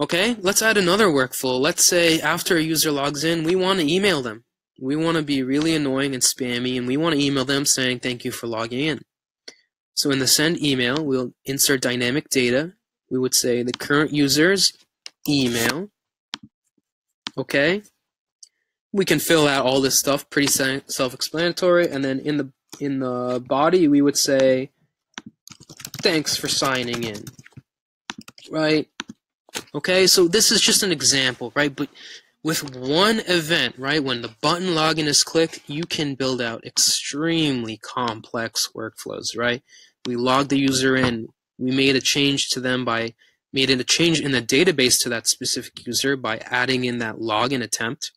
Okay, let's add another workflow. Let's say after a user logs in, we want to email them. We want to be really annoying and spammy, and we want to email them saying thank you for logging in. So in the send email, we'll insert dynamic data. We would say the current user's email. Okay. We can fill out all this stuff, pretty self-explanatory. And then in the in the body, we would say thanks for signing in. Right? Okay, so this is just an example, right? But with one event, right, when the button login is clicked, you can build out extremely complex workflows, right? We logged the user in, we made a change to them by made a change in the database to that specific user by adding in that login attempt.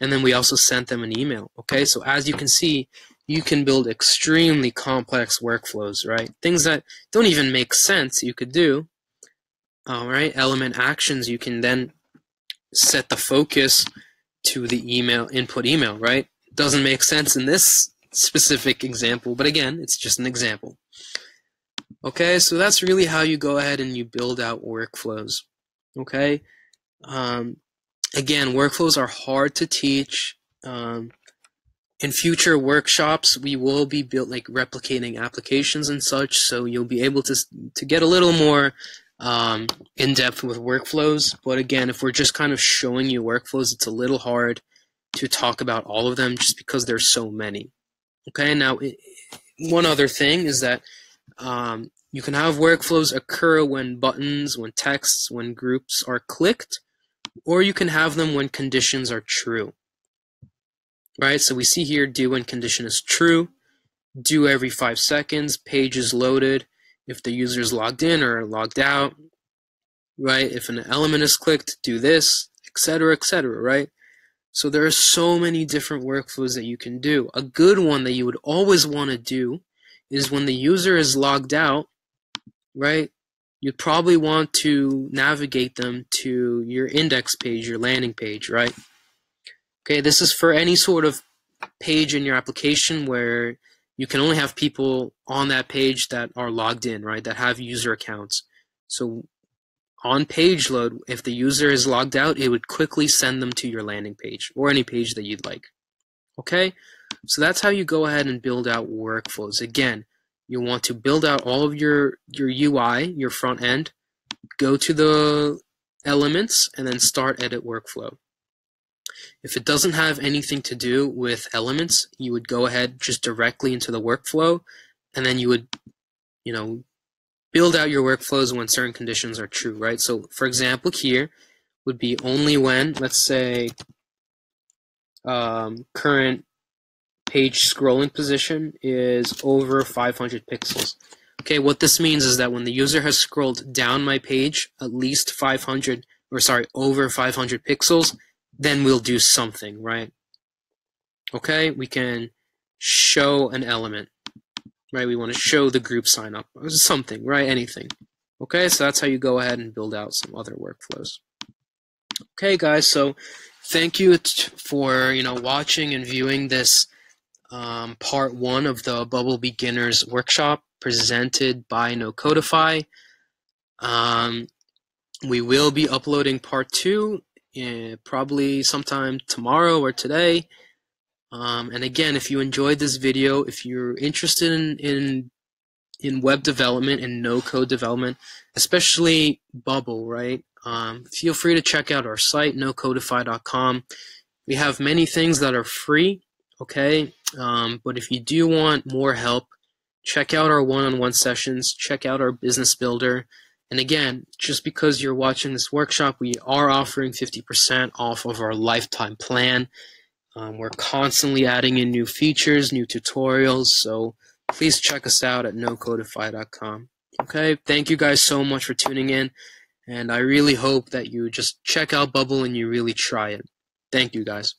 And then we also sent them an email. Okay, so as you can see, you can build extremely complex workflows, right? Things that don't even make sense you could do, all right, element actions, you can then set the focus to the email input email, right? Doesn't make sense in this specific example, but again, it's just an example. Okay, so that's really how you go ahead and you build out workflows. Okay, um, again, workflows are hard to teach. Um, in future workshops, we will be built like replicating applications and such, so you'll be able to to get a little more um, in depth with workflows. But again, if we're just kind of showing you workflows, it's a little hard to talk about all of them just because there's so many. Okay, now one other thing is that um, you can have workflows occur when buttons, when texts, when groups are clicked, or you can have them when conditions are true. Right, so we see here do when condition is true, do every five seconds, page is loaded, if the user is logged in or logged out, right? If an element is clicked, do this, etc., etc., right? So there are so many different workflows that you can do. A good one that you would always want to do is when the user is logged out, right? You'd probably want to navigate them to your index page, your landing page, right? Okay, this is for any sort of page in your application where you can only have people on that page that are logged in, right? That have user accounts. So on page load, if the user is logged out, it would quickly send them to your landing page or any page that you'd like. Okay? So that's how you go ahead and build out workflows. Again, you want to build out all of your, your UI, your front end, go to the elements, and then start edit workflow. If it doesn't have anything to do with elements, you would go ahead just directly into the workflow, and then you would, you know, build out your workflows when certain conditions are true, right? So, for example, here would be only when, let's say, um, current page scrolling position is over 500 pixels. Okay, what this means is that when the user has scrolled down my page at least 500, or sorry, over 500 pixels, then we'll do something, right? Okay, we can show an element, right? We want to show the group sign up, something, right? Anything. Okay, so that's how you go ahead and build out some other workflows. Okay, guys, so thank you for you know watching and viewing this um, part one of the Bubble Beginners workshop presented by Nocodify. Um, we will be uploading part two yeah, probably sometime tomorrow or today. Um, and again, if you enjoyed this video, if you're interested in, in in web development and no code development, especially Bubble, right? Um, feel free to check out our site, nocodify.com. We have many things that are free, okay? Um, but if you do want more help, check out our one on one sessions, check out our business builder. And again, just because you're watching this workshop, we are offering 50% off of our lifetime plan. Um, we're constantly adding in new features, new tutorials, so please check us out at nocodify.com. Okay, thank you guys so much for tuning in, and I really hope that you just check out Bubble and you really try it. Thank you guys.